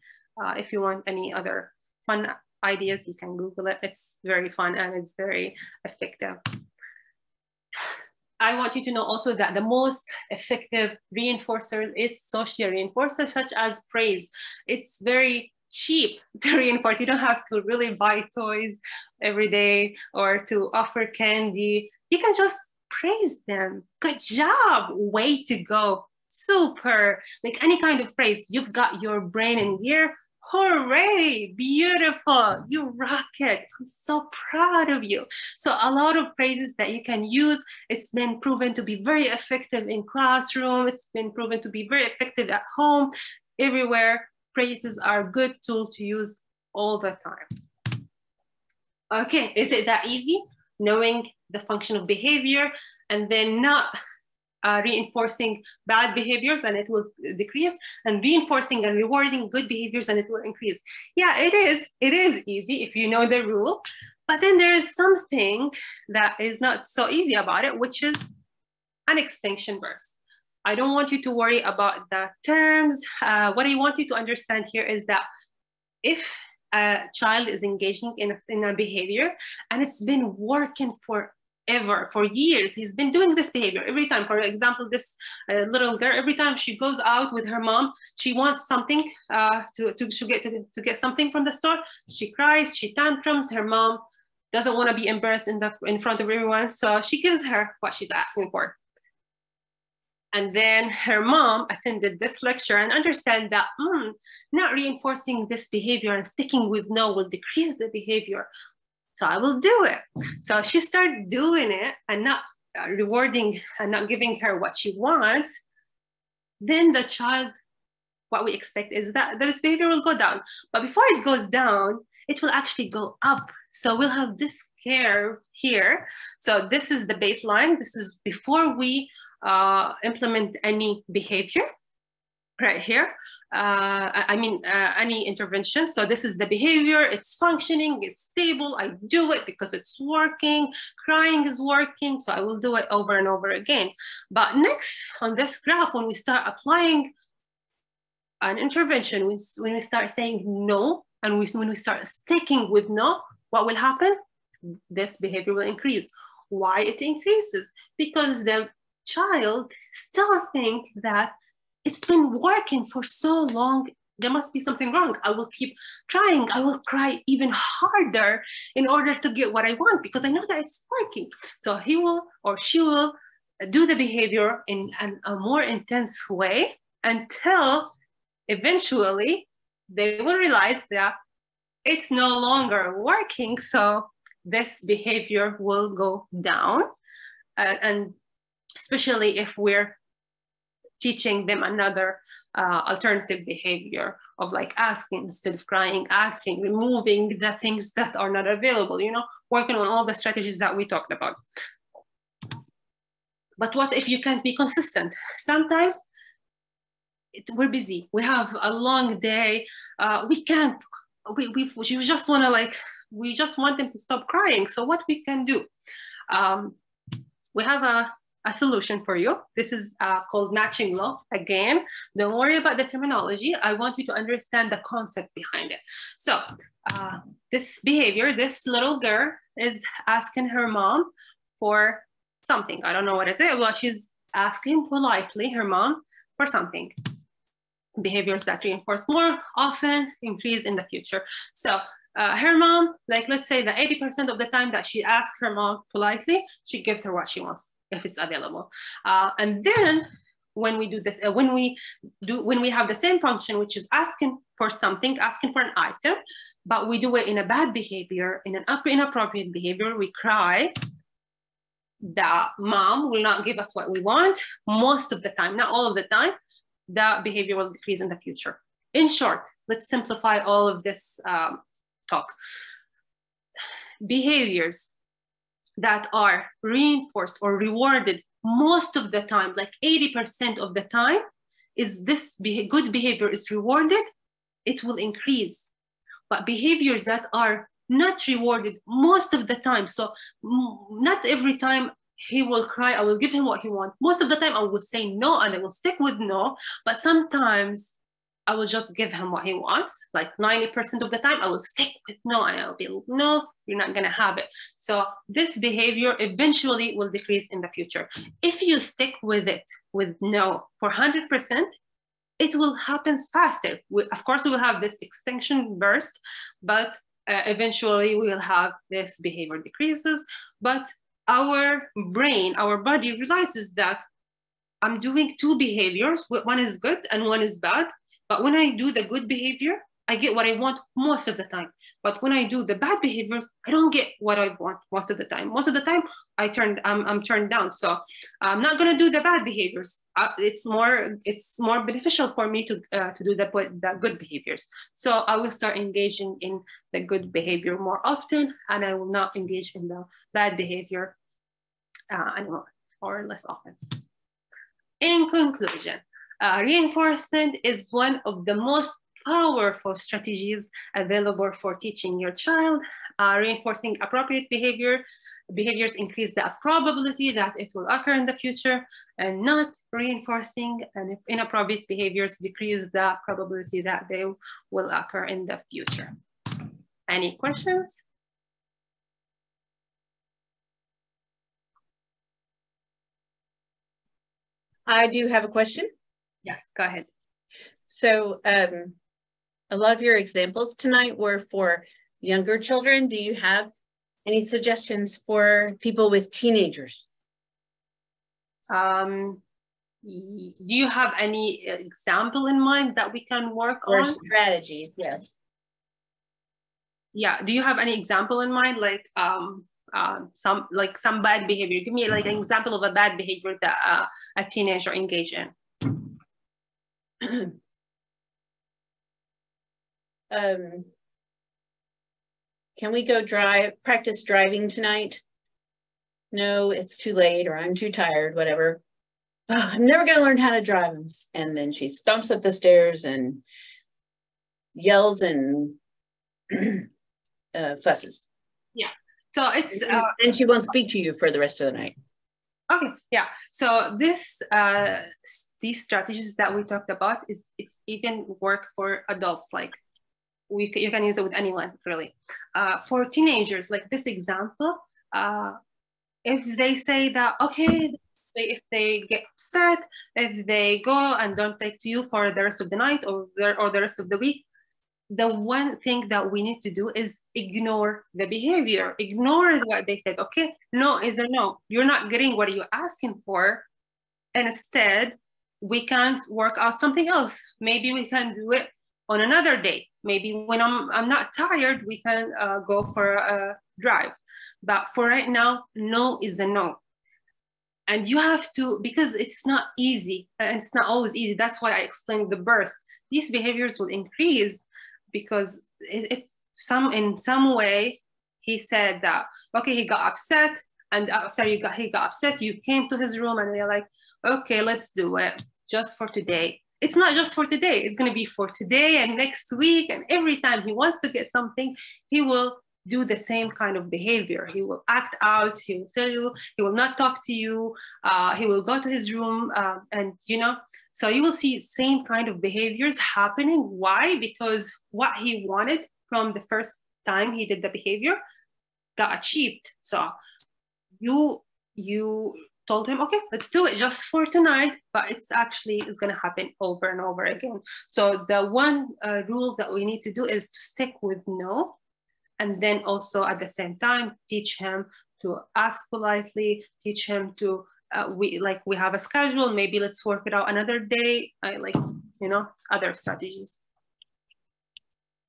Uh, if you want any other fun ideas, you can Google it. It's very fun and it's very effective. I want you to know also that the most effective reinforcer is social reinforcer, such as praise. It's very cheap to reinforce. You don't have to really buy toys every day or to offer candy. You can just praise them. Good job. Way to go. Super. Like any kind of praise, you've got your brain in gear. Hooray, beautiful, you rock it. I'm so proud of you. So a lot of phrases that you can use. It's been proven to be very effective in classroom. It's been proven to be very effective at home, everywhere. Phrases are a good tool to use all the time. Okay, is it that easy? Knowing the function of behavior and then not uh, reinforcing bad behaviors and it will decrease and reinforcing and rewarding good behaviors and it will increase. Yeah, it is. It is easy if you know the rule. But then there is something that is not so easy about it, which is an extinction burst. I don't want you to worry about the terms. Uh, what I want you to understand here is that if a child is engaging in a, in a behavior and it's been working for ever for years he's been doing this behavior every time. For example this uh, little girl every time she goes out with her mom she wants something uh, to, to, to get to, to get something from the store. She cries she tantrums her mom doesn't want to be embarrassed in the in front of everyone so she gives her what she's asking for. And then her mom attended this lecture and understand that mm, not reinforcing this behavior and sticking with no will decrease the behavior so I will do it. So she started doing it and not uh, rewarding and not giving her what she wants. Then the child, what we expect is that this behavior will go down. But before it goes down, it will actually go up. So we'll have this curve here. So this is the baseline. This is before we uh, implement any behavior right here uh, I mean, uh, any intervention. So this is the behavior, it's functioning, it's stable, I do it because it's working, crying is working, so I will do it over and over again. But next on this graph, when we start applying an intervention, when, we start saying no, and we, when we start sticking with no, what will happen? This behavior will increase. Why it increases? Because the child still think that it's been working for so long there must be something wrong. I will keep trying. I will cry even harder in order to get what I want because I know that it's working. So he will or she will do the behavior in an, a more intense way until eventually they will realize that it's no longer working. So this behavior will go down. Uh, and especially if we're teaching them another uh, alternative behavior of like asking instead of crying, asking, removing the things that are not available, you know, working on all the strategies that we talked about. But what if you can't be consistent? Sometimes it, we're busy. We have a long day. Uh, we can't, we, we, we just want to like, we just want them to stop crying. So what we can do? Um, we have a a solution for you. This is uh, called matching law. Again, don't worry about the terminology. I want you to understand the concept behind it. So uh, this behavior, this little girl is asking her mom for something. I don't know what it is. Well, she's asking politely her mom for something. Behaviors that reinforce more often increase in the future. So uh, her mom, like let's say the 80% of the time that she asks her mom politely, she gives her what she wants if it's available. Uh, and then when we do this, uh, when we do, when we have the same function, which is asking for something, asking for an item, but we do it in a bad behavior, in an inappropriate behavior, we cry, the mom will not give us what we want most of the time, not all of the time, the behavior will decrease in the future. In short, let's simplify all of this um, talk. Behaviors that are reinforced or rewarded most of the time, like 80% of the time, is this be good behavior is rewarded, it will increase. but behaviors that are not rewarded most of the time. So not every time he will cry, I will give him what he wants. Most of the time I will say no and I will stick with no, but sometimes I will just give him what he wants. Like 90% of the time, I will stick with no, and I'll be no, you're not gonna have it. So this behavior eventually will decrease in the future. If you stick with it with no for 100%, it will happen faster. We, of course, we will have this extinction burst, but uh, eventually we will have this behavior decreases. But our brain, our body realizes that I'm doing two behaviors. One is good and one is bad. But when I do the good behavior, I get what I want most of the time. But when I do the bad behaviors, I don't get what I want most of the time. Most of the time, I turn, I'm, I'm turned down. So I'm not gonna do the bad behaviors. Uh, it's more, it's more beneficial for me to uh, to do the, the good behaviors. So I will start engaging in the good behavior more often, and I will not engage in the bad behavior uh, anymore or less often. In conclusion, uh, reinforcement is one of the most powerful strategies available for teaching your child. Uh, reinforcing appropriate behavior, behaviors increase the probability that it will occur in the future and not reinforcing and inappropriate behaviors decrease the probability that they will occur in the future. Any questions? I do have a question. Yes, go ahead. So um, a lot of your examples tonight were for younger children. Do you have any suggestions for people with teenagers? Um, do you have any example in mind that we can work or on? strategies, yes. Yeah, do you have any example in mind? Like um, uh, some like some bad behavior. Give me like an example of a bad behavior that uh, a teenager engage in. um, can we go drive, practice driving tonight? No, it's too late or I'm too tired, whatever. Oh, I'm never going to learn how to drive. And then she stumps up the stairs and yells and uh, fusses. Yeah. So it's uh, and she won't speak to you for the rest of the night. Okay, yeah. So this uh, these strategies that we talked about is it's even work for adults. Like we you can use it with anyone really. Uh, for teenagers, like this example, uh, if they say that okay, if they get upset, if they go and don't take to you for the rest of the night or the, or the rest of the week, the one thing that we need to do is ignore the behavior, ignore what they said. Okay, no is a no. You're not getting what you're asking for. And instead, we can't work out something else. Maybe we can do it on another day. Maybe when I'm, I'm not tired, we can uh, go for a drive. But for right now, no is a no. And you have to, because it's not easy, and it's not always easy. That's why I explained the burst. These behaviors will increase because if some in some way he said that okay he got upset and after you got he got upset you came to his room and you're like okay let's do it just for today it's not just for today it's going to be for today and next week and every time he wants to get something he will do the same kind of behavior he will act out he will tell you he will not talk to you uh, he will go to his room uh, and you know so you will see same kind of behaviors happening. Why? Because what he wanted from the first time he did the behavior got achieved. So you you told him, okay, let's do it just for tonight, but it's actually it's going to happen over and over again. So the one uh, rule that we need to do is to stick with no, and then also at the same time teach him to ask politely, teach him to uh, we like we have a schedule maybe let's work it out another day I like you know other strategies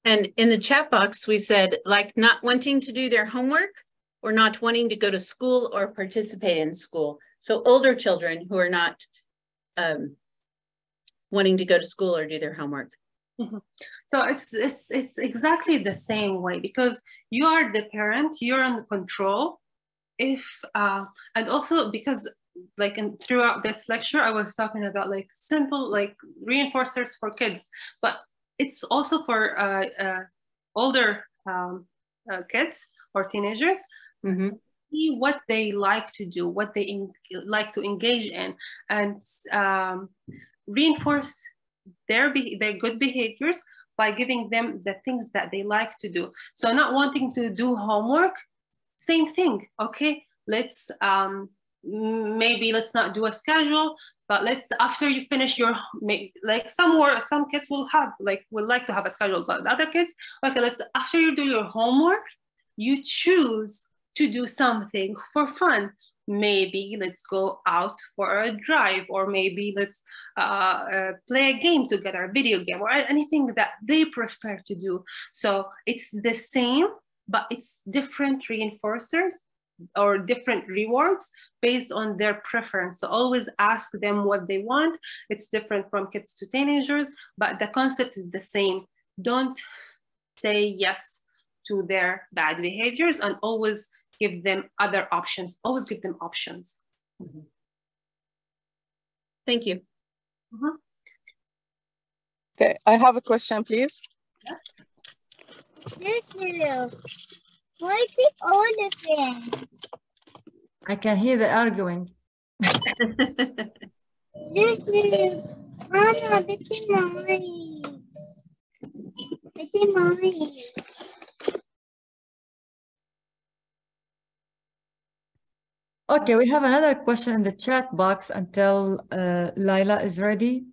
and in the chat box we said like not wanting to do their homework or not wanting to go to school or participate in school so older children who are not um, wanting to go to school or do their homework Mm-hmm. So it's it's it's exactly the same way because you are the parent, you're in control. If uh, and also because like and throughout this lecture i was talking about like simple like reinforcers for kids but it's also for uh, uh, older um, uh, kids or teenagers, Mhm. see what they like to do, what they en- like to engage in, and um, reinforce their be- their good behaviors by giving them the things that they like to do. So not wanting to do homework, same thing. Okay, let's um, maybe let's not do a schedule, but let's after you finish your like some more some kids will have like would like to have a schedule, but other kids okay let's after you do your homework, you choose to do something for fun. Maybe let's go out for a drive, or maybe let's uh, uh, play a game together, a video game, or anything that they prefer to do. So it's the same, but it's different reinforcers or different rewards based on their preference. So always ask them what they want. It's different from kids to teenagers, but the concept is the same. Don't say yes to their bad behaviors and always give them other options. Always give them options. Mm-hmm. Thank you. Mm-hmm. Okay, I have a question, please. Why is it all of them? I can hear the arguing. Listen, Mama, bitte mine. Bitte mine. Okay, we have another question in the chat box until uh, Laila is ready.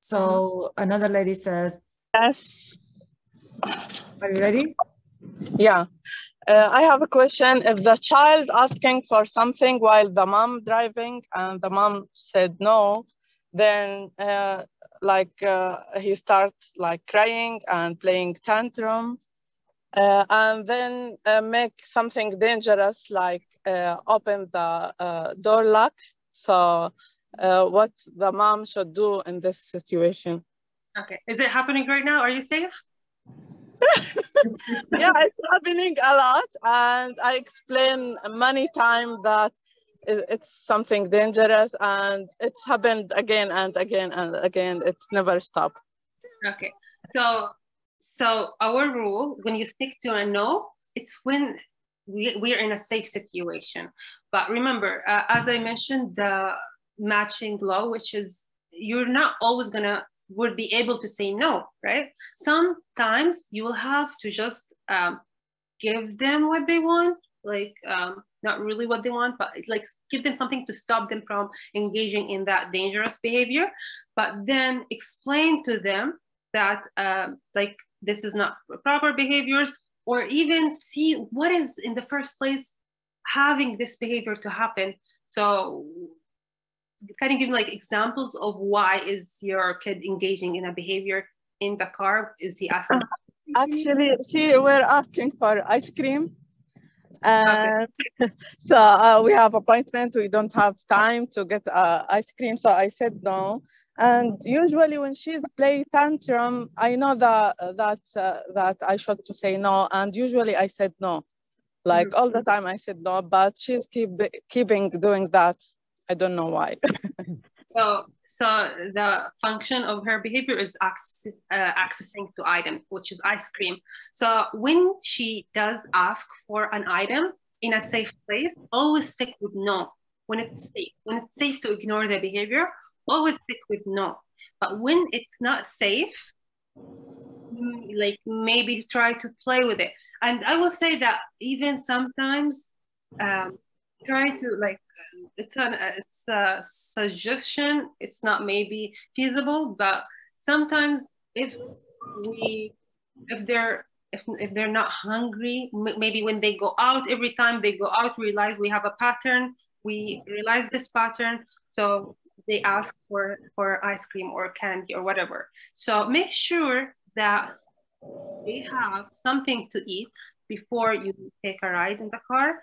So another lady says, Yes. are you ready? Yeah. Uh, I have a question. If the child asking for something while the mom driving and the mom said no, then uh, like uh, he starts like crying and playing tantrum, uh, and then uh, make something dangerous like uh, open the uh, door lock. So, uh, what the mom should do in this situation? Okay. Is it happening right now? Are you safe? yeah, it's happening a lot, and I explain many times that it's something dangerous, and it's happened again and again and again. It's never stopped. Okay. So so our rule when you stick to a no, it's when we, we are in a safe situation. But remember, uh, as I mentioned, the matching law, which is you're not always gonna would be able to say no, right? Sometimes you will have to just um, give them what they want, like um, not really what they want, but like give them something to stop them from engaging in that dangerous behavior. But then explain to them that um, like this is not proper behaviors, or even see what is in the first place having this behavior to happen. So kind of give like examples of why is your kid engaging in a behavior in the car? Is he asking? Actually, she were asking for ice cream. And so uh, we have appointment. We don't have time to get uh, ice cream. So I said no. And usually when she's play tantrum, I know that that uh, that I should to say no. And usually I said no, like all the time I said no. But she's keep keeping doing that. I don't know why. So, so the function of her behavior is access, uh, accessing to item, which is ice cream. So when she does ask for an item in a safe place, always stick with no. When it's safe, when it's safe to ignore the behavior, always stick with no. But when it's not safe, like maybe try to play with it. And I will say that even sometimes um, try to like it's an it's a suggestion. It's not maybe feasible but sometimes if we if they're if, if they're not hungry maybe when they go out every time they go out realize we have a pattern. We realize this pattern so they ask for for ice cream or candy or whatever. So make sure that they have something to eat before you take a ride in the car.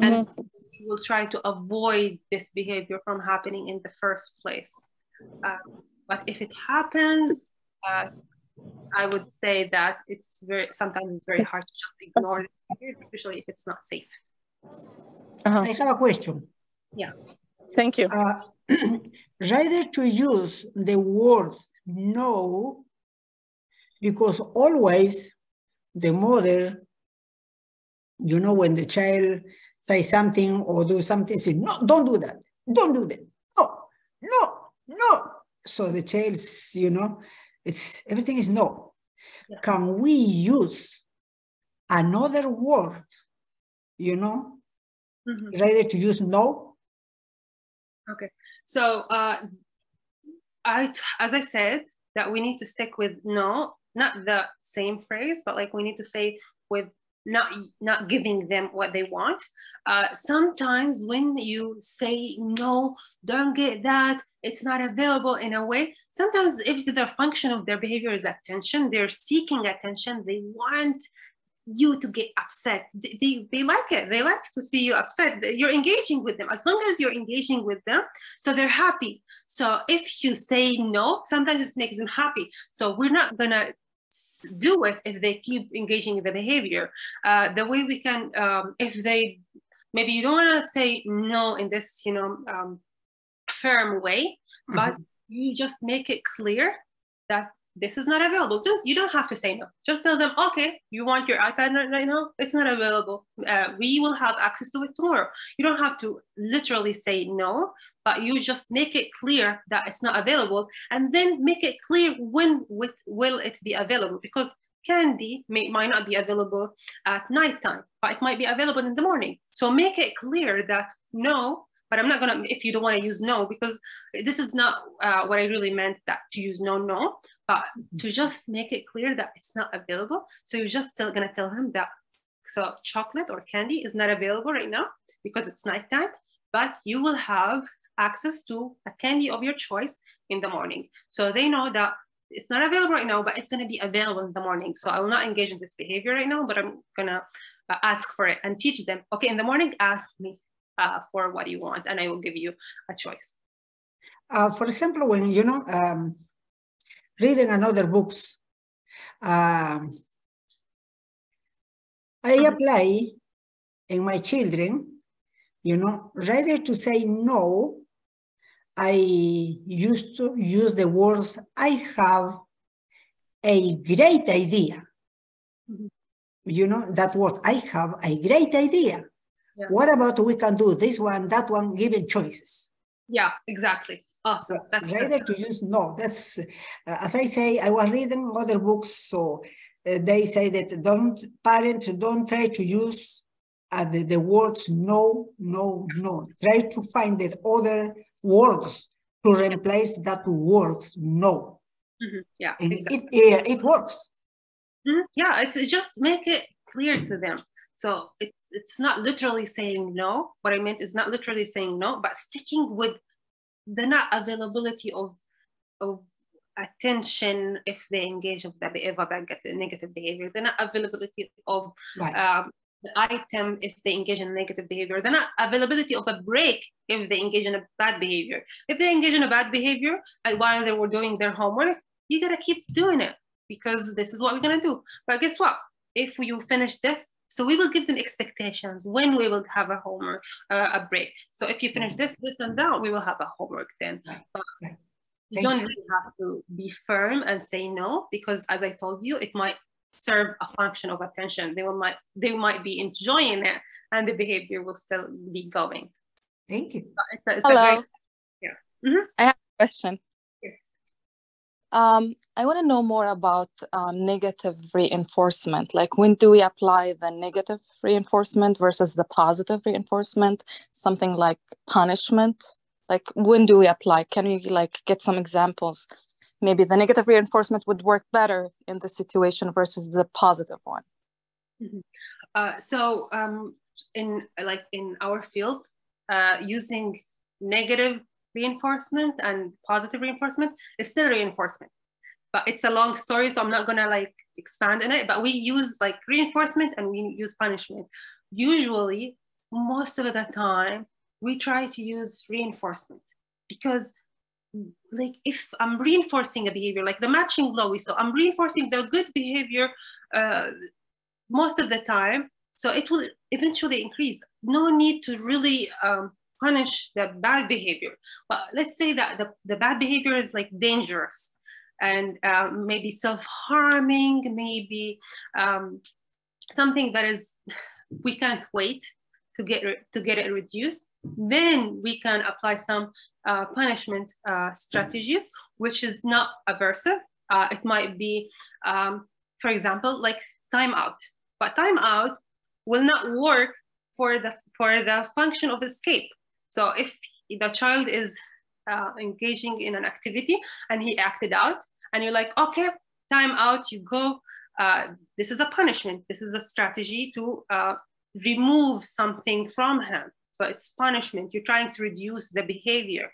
And mm-hmm. We will try to avoid this behavior from happening in the first place. Uh, but if it happens, uh, I would say that it's very sometimes it's very hard to just ignore this behavior, especially if it's not safe. I have a question. Yeah. Thank you. Uh, rather to use the word no, because always the mother, you know, when the child says something or do something, say, no, don't do that. Don't do that. No, no, no. So the child's, you know, it's everything is no. Yeah. Can we use another word, you know, Mhm. rather to use no? Okay. So, uh, I, as I said, that we need to stick with no, not the same phrase, but like we need to say with not not giving them what they want. Uh, sometimes when you say no, don't get that, it's not available in a way. Sometimes if the function of their behavior is attention, they're seeking attention. They want you to get upset. They, they, they like it. They like to see you upset. You're engaging with them. As long as you're engaging with them, so they're happy. So if you say no, sometimes it makes them happy. So we're not gonna do it if they keep engaging in the behavior. Uh, the way we can, um, if they, maybe you don't wanna say no in this, you know, um, firm way, but you just make it clear that this is not available. You don't have to say no. Just tell them, okay, you want your iPad right- right now? It's not available. Uh, we will have access to it tomorrow. You don't have to literally say no, but you just make it clear that it's not available, and then make it clear when with, will it be available because candy may, might not be available at nighttime, but it might be available in the morning. So make it clear that no, but I'm not gonna if you don't want to use no because this is not uh, what I really meant that to use no no, but to just make it clear that it's not available. So you're just still gonna tell him that so chocolate or candy is not available right now because it's nighttime, but you will have access to a candy of your choice in the morning. So they know that it's not available right now, but it's gonna be available in the morning. So I will not engage in this behavior right now, but I'm gonna uh, ask for it and teach them. Okay, in the morning, ask me uh, for what you want, and I will give you a choice. Uh, for example, when you know um, reading another books, um, I Mhm. apply in my children, you know, rather to say no, I used to use the words, I have a great idea. Mhm. You know, that word, I have a great idea. Yeah. What about we can do this one, that one, given choices? Yeah, exactly. Awesome. That's rather good. to use no that's uh, as i say i was reading other books so uh, they say that don't parents don't try to use uh, the, the words no no no try to find the other words to replace that word no Mhm. Yeah, and exactly. it, it works Mhm. Yeah, it's, it's just make it clear to them. So it's it's not literally saying no. What I meant is not literally saying no, but sticking with the not availability of of attention if they engage with the behavior, negative behavior, the not availability of right um, the item if they engage in negative behavior, the not availability of a break if they engage in a bad behavior. If they engage in a bad behavior and while they were doing their homework, you gotta keep doing it because this is what we're gonna do. But guess what? If you finish this, so we will give them expectations when we will have a homework, uh, a break. So if you finish this, this, and that, we will have a homework then. But you don't you. really have to be firm and say no because, as I told you, it might serve a function of attention. They will might they might be enjoying it, and the behavior will still be going. thank you But It's a, it's a Hello. great question. Um, I want to know more about um, negative reinforcement. Like, when do we apply the negative reinforcement versus the positive reinforcement? Something like punishment. Like, when do we apply? Can we like get some examples? Maybe the negative reinforcement would work better in the situation versus the positive one. Uh, so um, in like in our field, uh, using negative reinforcement and positive reinforcement is still reinforcement, but it's a long story, so I'm not gonna like expand on it. But we use like reinforcement and we use punishment. Usually, most of the time, we try to use reinforcement because like if I'm reinforcing a behavior, like the matching law we saw, I'm reinforcing the good behavior uh, most of the time. So it will eventually increase. No need to really um, punish the bad behavior. But let's say that the, the bad behavior is like dangerous. and uh, maybe self-harming, maybe um, something that is, we can't wait to get, to get it reduced, then we can apply some uh, punishment uh, strategies, which is not aversive. Uh, it might be, um, for example, like timeout. But timeout will not work for the for the function of escape. So if the child is uh, engaging in an activity and he acted out, and you're like, okay, time out, you go. Uh, this is a punishment. This is a strategy to uh, remove something from him. So it's punishment. You're trying to reduce the behavior.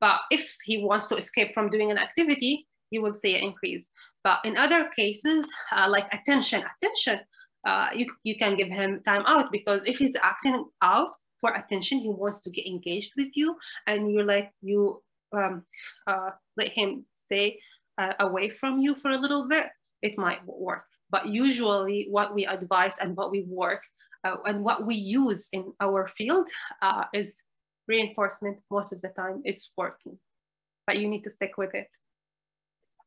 But if he wants to escape from doing an activity, you will see an increase. But in other cases, uh, like attention, attention, uh, you, you can give him time out because if he's acting out for attention, he wants to get engaged with you and you're like, you um, uh, let him stay uh, away from you for a little bit, it might work. But usually what we advise and what we work uh, and what we use in our field uh, is reinforcement most of the time. It's working. But you need to stick with it.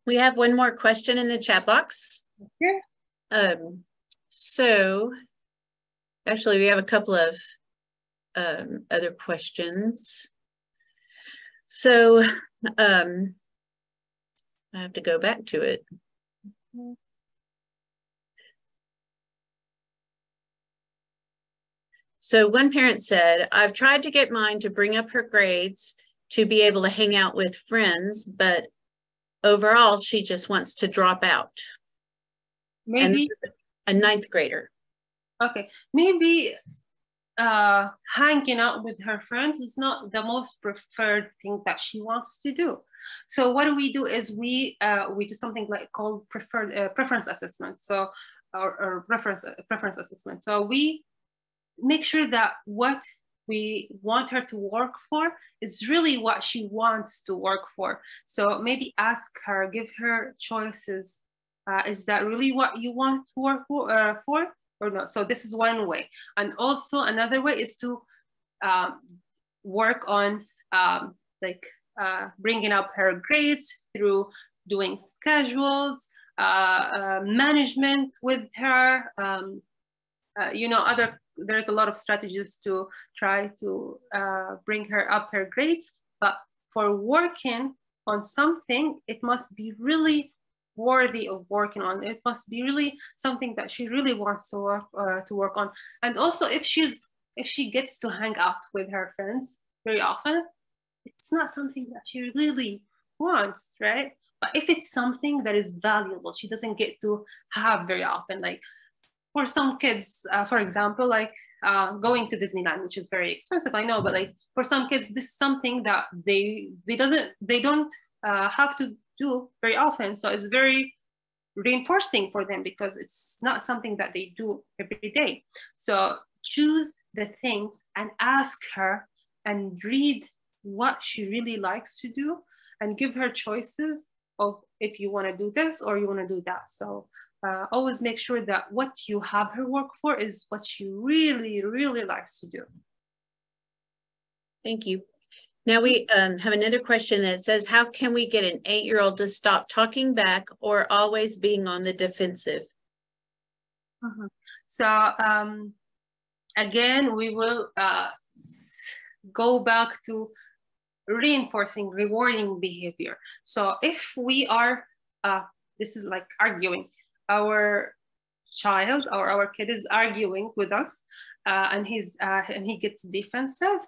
We have one more question in the chat box. Okay. um so actually we have a couple of um other questions so um i have to go back to it So one parent said, I've tried to get mine to bring up her grades to be able to hang out with friends, but overall, she just wants to drop out. Maybe a ninth grader. Okay, maybe uh, hanging out with her friends is not the most preferred thing that she wants to do. So what do we do is we uh, we do something like called preferred uh, preference assessment. So or, or preference preference assessment. So we make sure that what we want her to work for is really what she wants to work for. So maybe ask her, give her choices. Uh, is that really what you want to work for, uh, for or not? So this is one way. And also another way is to um, work on um, like uh, bringing up her grades through doing schedules, uh, uh, management with her, um, uh, you know, other there's a lot of strategies to try to uh, bring her up her grades. But for working on something, it must be really worthy of working on. It must be really something that she really wants to work uh, to work on. And also, if she's if she gets to hang out with her friends very often, it's not something that she really wants, right? But if it's something that is valuable, she doesn't get to have very often, like for some kids, uh, for example, like uh, going to Disneyland, which is very expensive, I know, but like for some kids, this is something that they they doesn't they don't uh, have to do very often. So it's very reinforcing for them because it's not something that they do every day. So choose the things and ask her and read what she really likes to do and give her choices of if you want to do this or you want to do that. So uh, always make sure that what you have her work for is what she really, really likes to do. Thank you. Now we um, have another question that says, how can we get an eight-year-old to stop talking back or always being on the defensive? Uh -huh. So um, again, we will uh, go back to reinforcing, rewarding behavior. So if we are, uh, this is like arguing, our child or our kid is arguing with us uh, and he's uh, and he gets defensive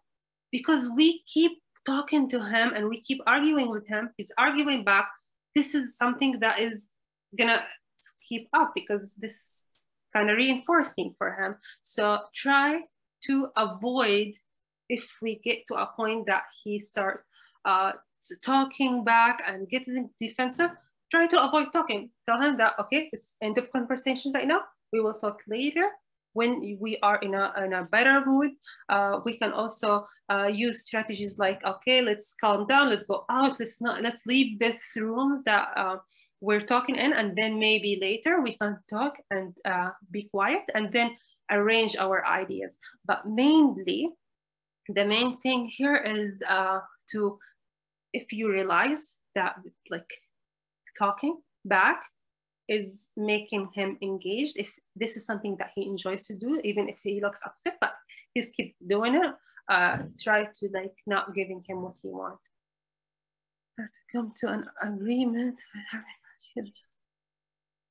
because we keep talking to him and we keep arguing with him he's arguing back this is something that is gonna keep up because this kind of reinforcing for him so try to avoid if we get to a point that he starts uh, talking back and getting defensive try to avoid talking. Tell him that, okay, it's end of conversation right now. We will talk later when we are in a, in a better mood. Uh, we can also uh, use strategies like, okay, let's calm down, let's go out, let's not, let's leave this room that uh, we're talking in, and then maybe later we can talk and uh, be quiet and then arrange our ideas. But mainly, the main thing here is uh, to, if you realize that like talking back is making him engaged. If this is something that he enjoys to do, even if he looks upset, but he's keep doing it, uh, try to like not giving him what he wants. Have to come to an agreement with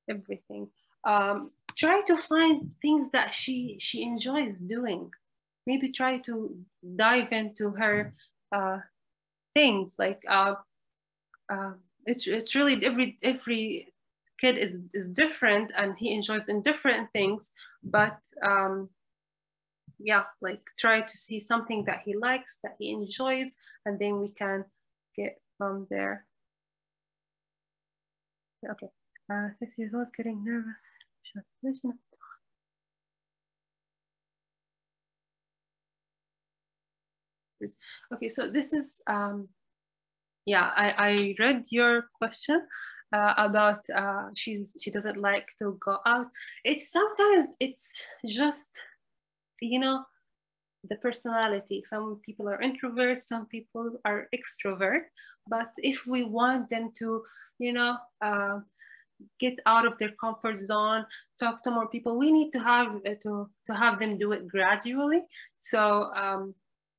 everything. Um, try to find things that she she enjoys doing. Maybe try to dive into her uh, things like uh, uh, it's it's really every every kid is is different and he enjoys in different things, but um, yeah, like try to see something that he likes that he enjoys, and then we can get from there. Okay, uh, six years old, getting nervous. Okay, so this is, um, yeah, I, I read your question uh, about uh, she's she doesn't like to go out. It's sometimes it's just, you know, the personality. Some people are introverts, some people are extrovert. But if we want them to, you know, uh, get out of their comfort zone, talk to more people, we need to have uh, to to have them do it gradually. So um,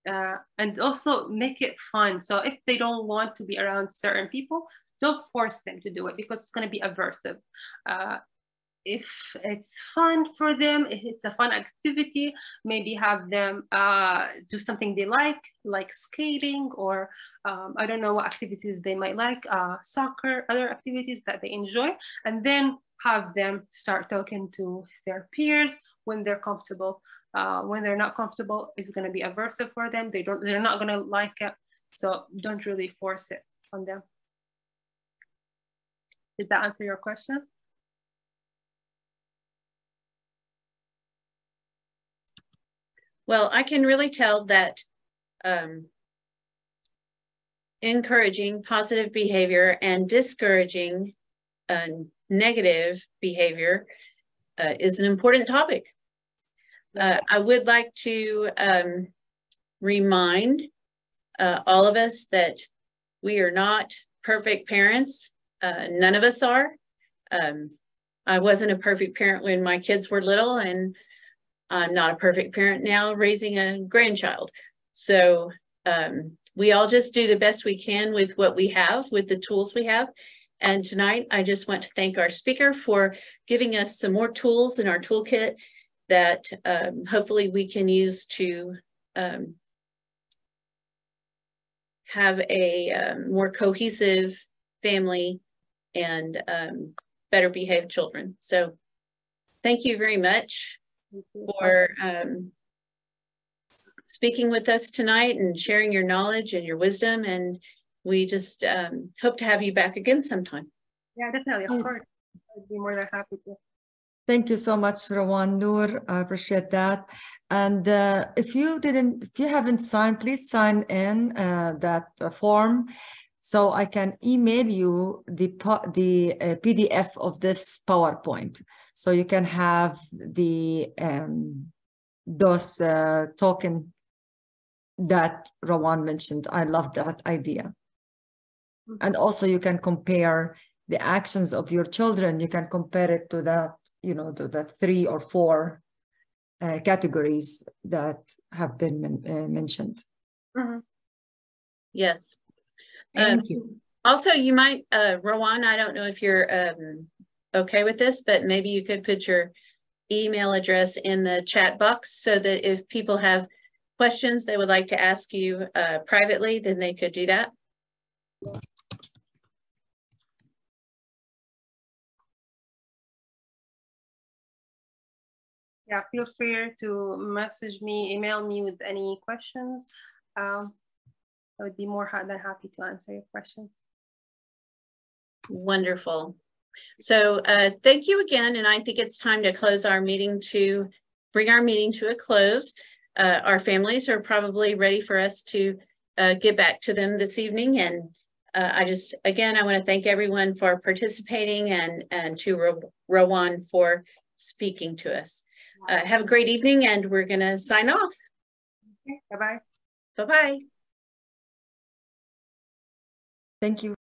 uh, and also make it fun. So if they don't want to be around certain people, don't force them to do it because it's going to be aversive. Uh, if it's fun for them, if it's a fun activity, maybe have them uh, do something they like, like skating or um, I don't know what activities they might like, uh, soccer, other activities that they enjoy, and then have them start talking to their peers when they're comfortable. Uh, when they're not comfortable, it's going to be aversive for them. They don't, they're not going to like it. So don't really force it on them. Did that answer your question? Well, I can really tell that um, encouraging positive behavior and discouraging uh, negative behavior uh, is an important topic. Uh, I would like to um, remind uh, all of us that we are not perfect parents. Uh, none of us are. Um, I wasn't a perfect parent when my kids were little, and I'm not a perfect parent now raising a grandchild. So um, we all just do the best we can with what we have, with the tools we have. And tonight, I just want to thank our speaker for giving us some more tools in our toolkit that um, hopefully we can use to um, have a um, more cohesive family and um, better behaved children. So thank you very much for um, speaking with us tonight and sharing your knowledge and your wisdom. And we just um, hope to have you back again sometime. Yeah, definitely. Of course. I'd be more than happy to. Thank you so much, Rawan Noor. I appreciate that. And uh, if you didn't, if you haven't signed, please sign in uh, that uh, form so I can email you the, the uh, PDF of this PowerPoint. So you can have the um, those uh, token that Rawan mentioned. I love that idea. Mm-hmm. And also you can compare the actions of your children. You can compare it to that, you know, to the three or four uh, categories that have been men uh, mentioned. Mm -hmm. Yes, Thank um, you. Also, you might, uh, Rowan, I don't know if you're um, okay with this, but maybe you could put your email address in the chat box so that if people have questions they would like to ask you uh, privately, then they could do that. Yeah, feel free to message me, email me with any questions. Um, I would be more than happy to answer your questions. Wonderful. So uh, thank you again. And I think it's time to close our meeting to bring our meeting to a close. Uh, our families are probably ready for us to uh, get back to them this evening. And uh, I just, again, I want to thank everyone for participating and, and to Ro Rowan for speaking to us. Uh, have a great evening and we're going to sign off. Okay, bye-bye. Bye-bye. Thank you.